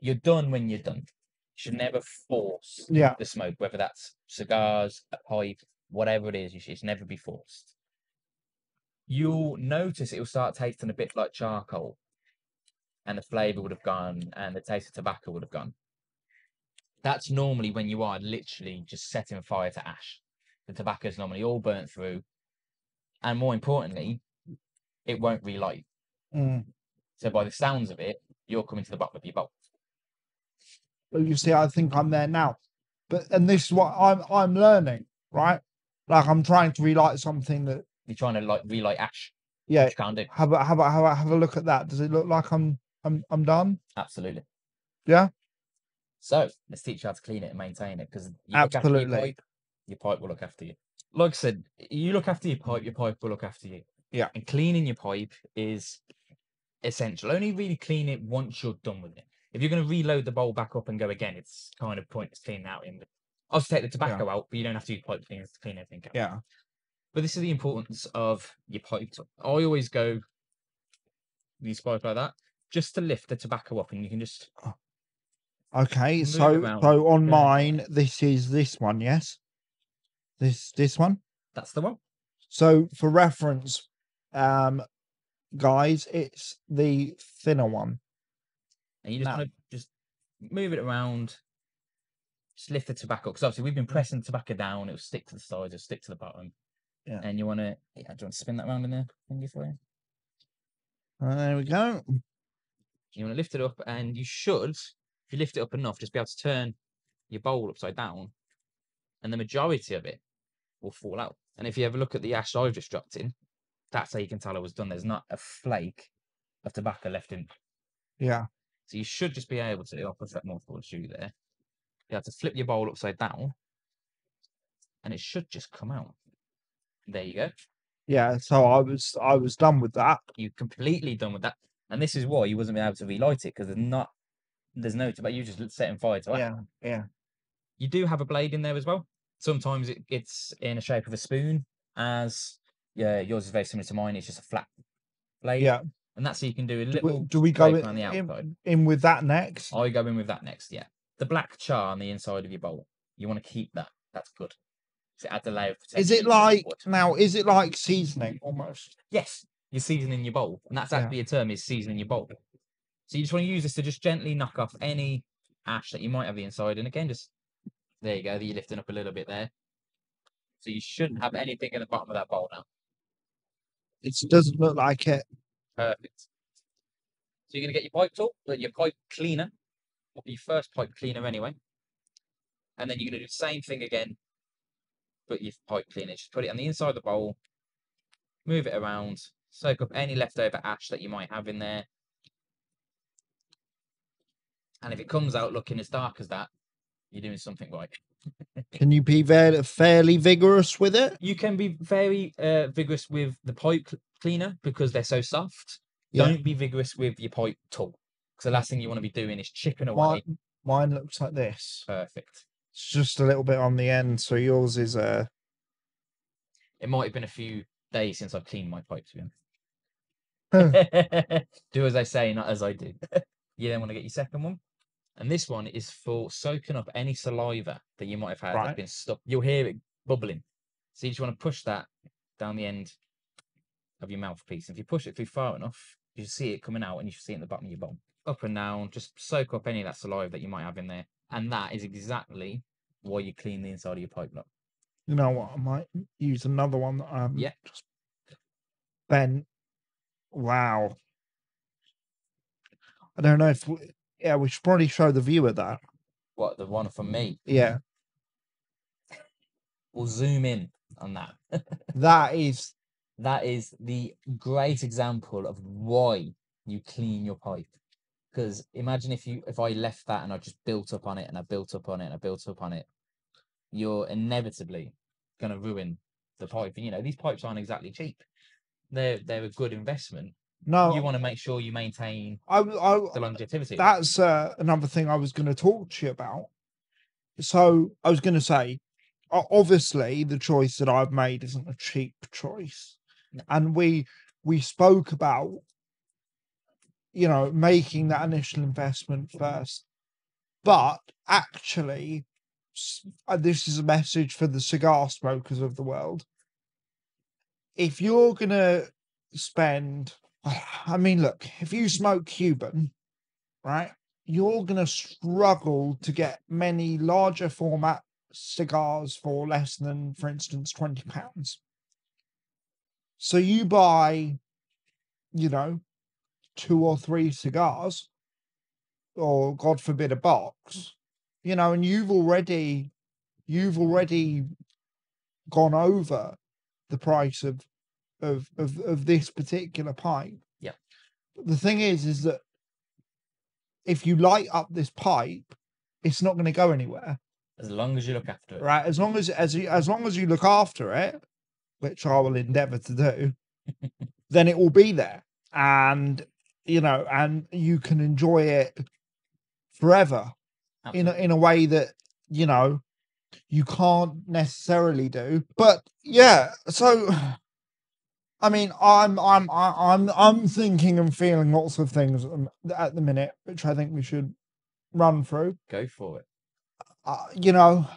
you're done when you're done. You should never force Yeah, the smoke, whether that's cigars, a pipe, whatever it is. You should it's never be forced. You'll notice it will start tasting a bit like charcoal, and the flavour would have gone, and the taste of tobacco would have gone. That's normally when you are literally just setting fire to ash. The tobacco is normally all burnt through, and more importantly, it won't relight. mm. So by the sounds of it, you're coming to the bottom of your bowl. but you see, I think I'm there now. But and this is what I'm, I'm learning, right? Like I'm trying to relight something that, You're trying to like relight ash, yeah. which you can't do. Have a, have a, have a, have a look at that. Does it look like I'm, I'm, I'm done? Absolutely. Yeah. So let's teach you how to clean it and maintain it because you look after Absolutely. your pipe, your pipe will look after you. Like I said, you look after your pipe, your pipe will look after you. Yeah. And cleaning your pipe is essential. Only really clean it once you're done with it. If you're going to reload the bowl back up and go again, it's kind of pointless cleaning out in. Obviously, take the tobacco out, but you don't have to use pipe cleaners to clean everything out. Yeah. But this is the importance of your pipe. I always go these pipe like that just to lift the tobacco up, and you can just oh. Okay, so so on Yeah. mine, this is this one, yes. This this one. that's the one. So for reference, um, guys, it's the thinner one. and you just want to just move it around, just lift the tobacco because obviously Mm. we've been pressing tobacco down. It'll stick to the sides, it'll stick to the bottom. Yeah. And you want to, yeah, do you want to spin that around in there, for you? There we go. You want to lift it up, and you should, if you lift it up enough, just be able to turn your bowl upside down, and the majority of it will fall out. And if you ever look at the ash I've just dropped in, that's how you can tell I was done. There's not a flake of tobacco left in. Yeah. So you should just be able to, I'll put that more towards you there. You have to flip your bowl upside down and it should just come out. There you go. Yeah. So I was I was done with that. You're completely done with that. And this is why you wasn't able to relight it because there's not, there's no tobacco. You just setting fire to it. Yeah. Yeah. You do have a blade in there as well. Sometimes it, it's in a shape of a spoon, as yeah, yours is very similar to mine. It's just a flat blade. Yeah. And that's so you can do a Do little. we, do we go in, around the outside. in, in with that next? I go in with that next, yeah. The black char on the inside of your bowl, you want to keep that. That's good. So it adds a layer of protection. Is it like now? Is it like seasoning almost? Yes, you're seasoning your bowl, and that's Yeah. actually a term is seasoning your bowl. So you just want to use this to just gently knock off any ash that you might have the inside. And again, just there you go. You're lifting up a little bit there. So you shouldn't have anything in the bottom of that bowl now. It doesn't look like it. Perfect. So you're going to get your pipe tool, but your pipe cleaner, be your first pipe cleaner anyway. And then you're going to do the same thing again, but your pipe cleaner. Just put it on the inside of the bowl, move it around, soak up any leftover ash that you might have in there. And if it comes out looking as dark as that, you're doing something right. *laughs* Can you be very fairly vigorous with it? You can be very uh, vigorous with the pipe cleaner because they're so soft. Yeah. Don't be vigorous with your pipe tool because the last thing you want to be doing is chipping away. Mine, mine looks like this. Perfect. It's just a little bit on the end, so yours is uh It might have been a few days since I've cleaned my pipe, to be honest. *laughs* do as I say, not as I do. *laughs* you then want to get your second one. And this one is for soaking up any saliva that you might have had Right. that's been stuck. You'll hear it bubbling. So you just want to push that down the end of your mouthpiece. If you push it through far enough, you see it coming out and you should see it in the bottom of your bowl. Up and down, just soak up any of that saliva that you might have in there. And that is exactly why you clean the inside of your pipe lock. you know what, I might use another one that um Yeah. just bent. Wow. I don't know if we, yeah, we should probably show the viewer that. What, the one from me? Yeah. We'll zoom in on that. *laughs* That is that is the great example of why you clean your pipe. Because imagine if you if I left that and I just built up on it and I built up on it and I built up on it, you're inevitably gonna ruin the pipe. And you know, these pipes aren't exactly cheap. They're they're a good investment. No You want to make sure you maintain I, I the longevity. that's uh, another thing I was going to talk to you about. So I was going to say, obviously, the choice that I've made isn't a cheap choice, No. and we we spoke about, you know, making that initial investment first, but actually, uh, this is a message for the cigar smokers of the world. If you're gonna spend, *sighs* I mean, look, if you smoke Cuban, right? You're going to struggle to get many larger format cigars for less than, for instance, 20 pounds. So you buy, you know, two or three cigars, or God forbid, a box, you know, and you've already, you've already gone over the price of, of, of, of this particular pipe. Yeah. The thing is, is that if you light up this pipe, it's not going to go anywhere, as long as you look after it. right? As long as as you, as long as you look after it, which I will endeavour to do, *laughs* then it will be there, and you know, and you can enjoy it forever in a, in a way that you know you can't necessarily do. But yeah, so I mean, I'm I'm I'm I'm thinking and feeling lots of things at the minute, which I think we should run through. Go for it. Uh, you know,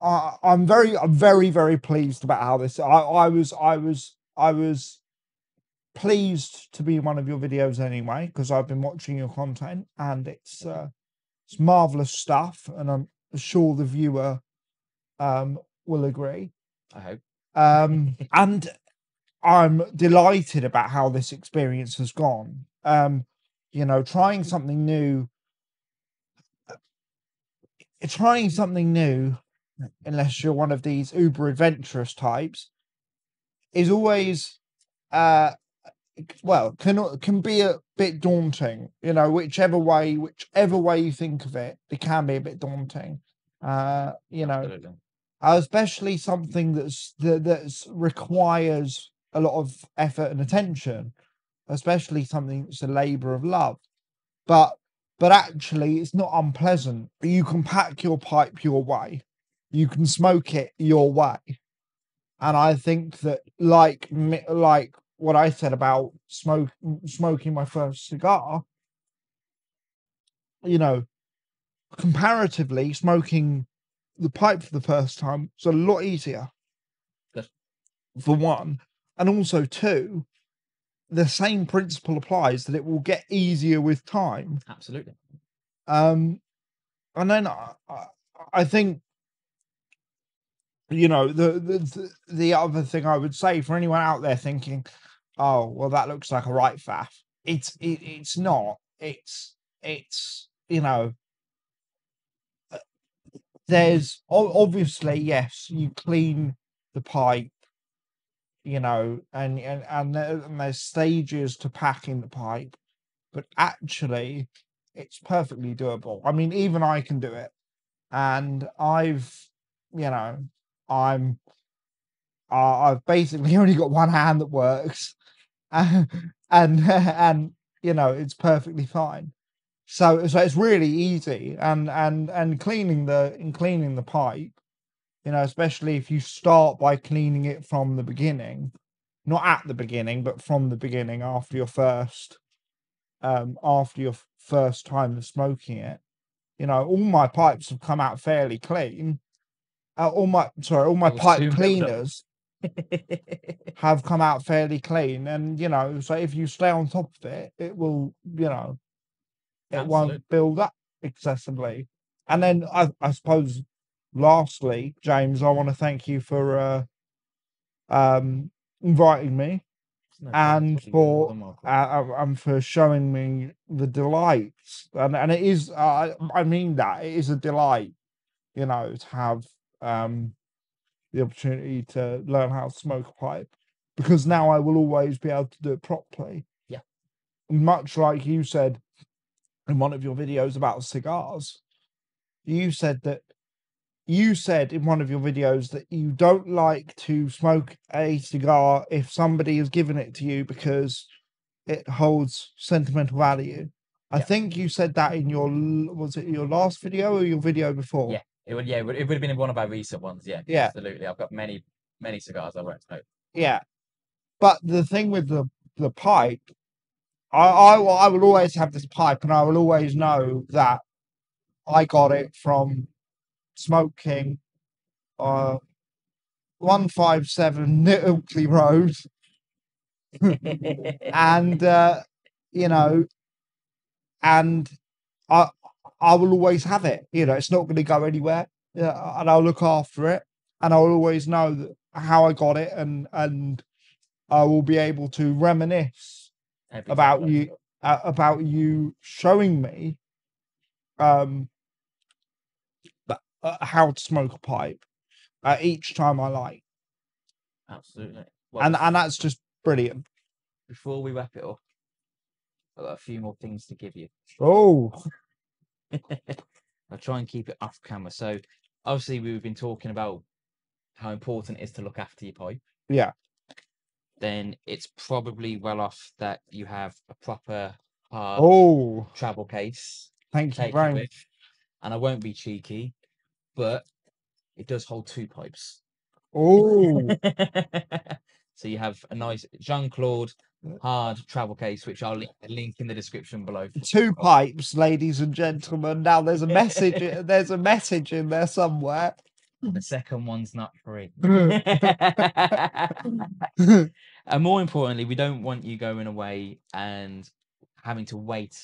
I, I'm very I'm very very pleased about how this. I I was I was I was pleased to be in one of your videos anyway because I've been watching your content and it's uh, it's marvelous stuff, and I'm sure the viewer um will agree. I hope. Um, and I'm delighted about how this experience has gone. Um, you know, trying something new, trying something new, unless you're one of these uber adventurous types, is always, uh, well, can can be a bit daunting. You know, whichever way, whichever way you think of it, it can be a bit daunting. Uh, you know, Absolutely. especially something that's that that's requires a lot of effort and attention, especially something that's a labor of love. But but actually, it's not unpleasant. You can pack your pipe your way, you can smoke it your way, and I think that like like what I said about smoke smoking my first cigar, you know, comparatively smoking the pipe for the first time was a lot easier. For one. And also two, the same principle applies that it will get easier with time. Absolutely. Um and then I, I- I think you know the, the the the other thing I would say for anyone out there thinking, oh well, that looks like a right faff. It's it, it's not. It's it's you know. uh, There's obviously yes, you clean the pipe, you know, and and and, there, and there's stages to packing the pipe, but actually, it's perfectly doable. I mean, even I can do it, and I've, you know, I'm, uh, I've basically *laughs* only got one hand that works, *laughs* and and you know it's perfectly fine. So so it's really easy, and and and cleaning the in cleaning the pipe, you know, especially if you start by cleaning it from the beginning, not at the beginning, but from the beginning after your first, um, after your first time of smoking it. You know, all my pipes have come out fairly clean. Uh, all my sorry, all my pipe soon built up. cleaners have come out fairly clean, and you know, so if you stay on top of it, it will, you know, it Absolutely. won't build up excessively. And then I, I suppose, lastly, James, I want to thank you for uh, um, inviting me No and at all, you're more for uh, uh, and for showing me the delights. And and it is, uh, I mean that it is a delight, you know, to have um, the opportunity to learn how to smoke a pipe because now I will always be able to do it properly. Yeah. Much like you said in one of your videos about cigars, you said that you said in one of your videos that you don't like to smoke a cigar if somebody has given it to you because it holds sentimental value. I Yeah. think you said that in your was it your last video or your video before? Yeah. It would, yeah, it would, it would have been in one of our recent ones. Yeah, Yeah. absolutely. I've got many, many cigars I won't smoke. Yeah. But the thing with the the pipe, I, I I will always have this pipe, and I will always know that I got it from Smoke-King uh one five seven Oakley Road, *laughs* and uh, you know, and I I will always have it. You know, it's not going to go anywhere. Yeah, and I'll look after it, and I'll always know that how I got it, and and I will be able to reminisce Every time about you uh, about you showing me um uh, how to smoke a pipe uh, each time I like, Absolutely. Well, and and that's just brilliant. before we wrap it up, I've got a few more things to give you. Oh, *laughs* I'll try and keep it off camera. So, obviously, we've been talking about how important it is to look after your pipe. yeah, Then it's probably well off that you have a proper hard oh, travel case. thank you Take very much. with. And I won't be cheeky, but it does hold two pipes. Oh, *laughs* so you have a nice Jean Claude hard travel case, which I'll li- link in the description below. two pipes, ladies and gentlemen. Now there's a message. *laughs* there's a message in there somewhere. The second one's not free. *laughs* and more importantly, we don't want you going away and having to wait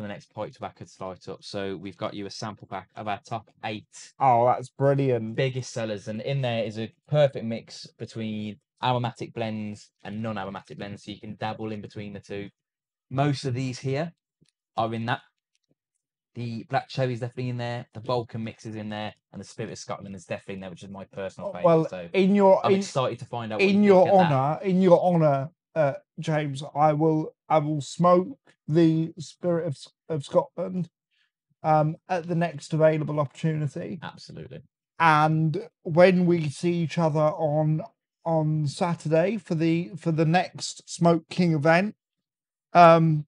for the next pipe tobacco to light up. So we've got you a sample pack of our top eight oh, that's brilliant. biggest sellers, and in there is a perfect mix between aromatic blends and non-aromatic blends, so you can dabble in between the two. Most of these here are in that. The black cherry is definitely in there. The Balkan mix is in there, and the Spirit of Scotland is definitely in there, which is my personal oh, favorite. Well, so in your I'm in, excited to find out. what in you your think of that. honor, in your honor, uh, James, I will I will smoke the spirit of of Scotland um at the next available opportunity. Absolutely. And when we see each other on on Saturday for the for the next Smoke King event, um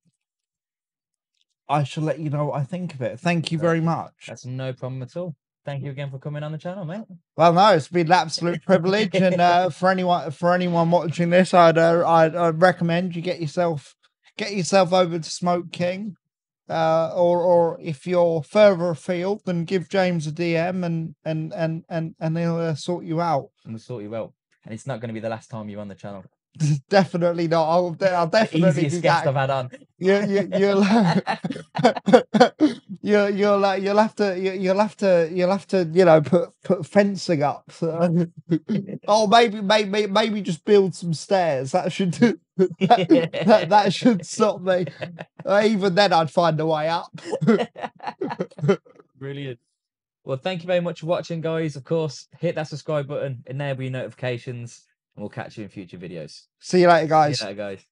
I shall let you know what I think of it. Thank you very much. That's no problem at all. Thank you again for coming on the channel, mate. Well, no, it's been an absolute *laughs* privilege, and uh, for anyone for anyone watching this, I'd, uh, I'd I'd recommend you get yourself get yourself over to Smoke King, uh, or or if you're further afield, then give James a DM and and and and and he'll uh, sort you out. And sort you out. And it's not going to be the last time you're on the channel. *laughs* definitely not. I'll, I'll definitely Easiest do guest. I've had on. you, you, you'll, *laughs* you, you'll, uh, you'll have to, you, you'll have to, you'll have to, you know, put put fencing up. So. *laughs* oh, maybe, maybe, maybe just build some stairs. That should that, that, that should stop me. Uh, Even then, I'd find a way up. Brilliant. Well, thank you very much for watching, guys. Of course, hit that subscribe button, enable your notifications, and we'll catch you in future videos. See you later, See guys. you later, guys.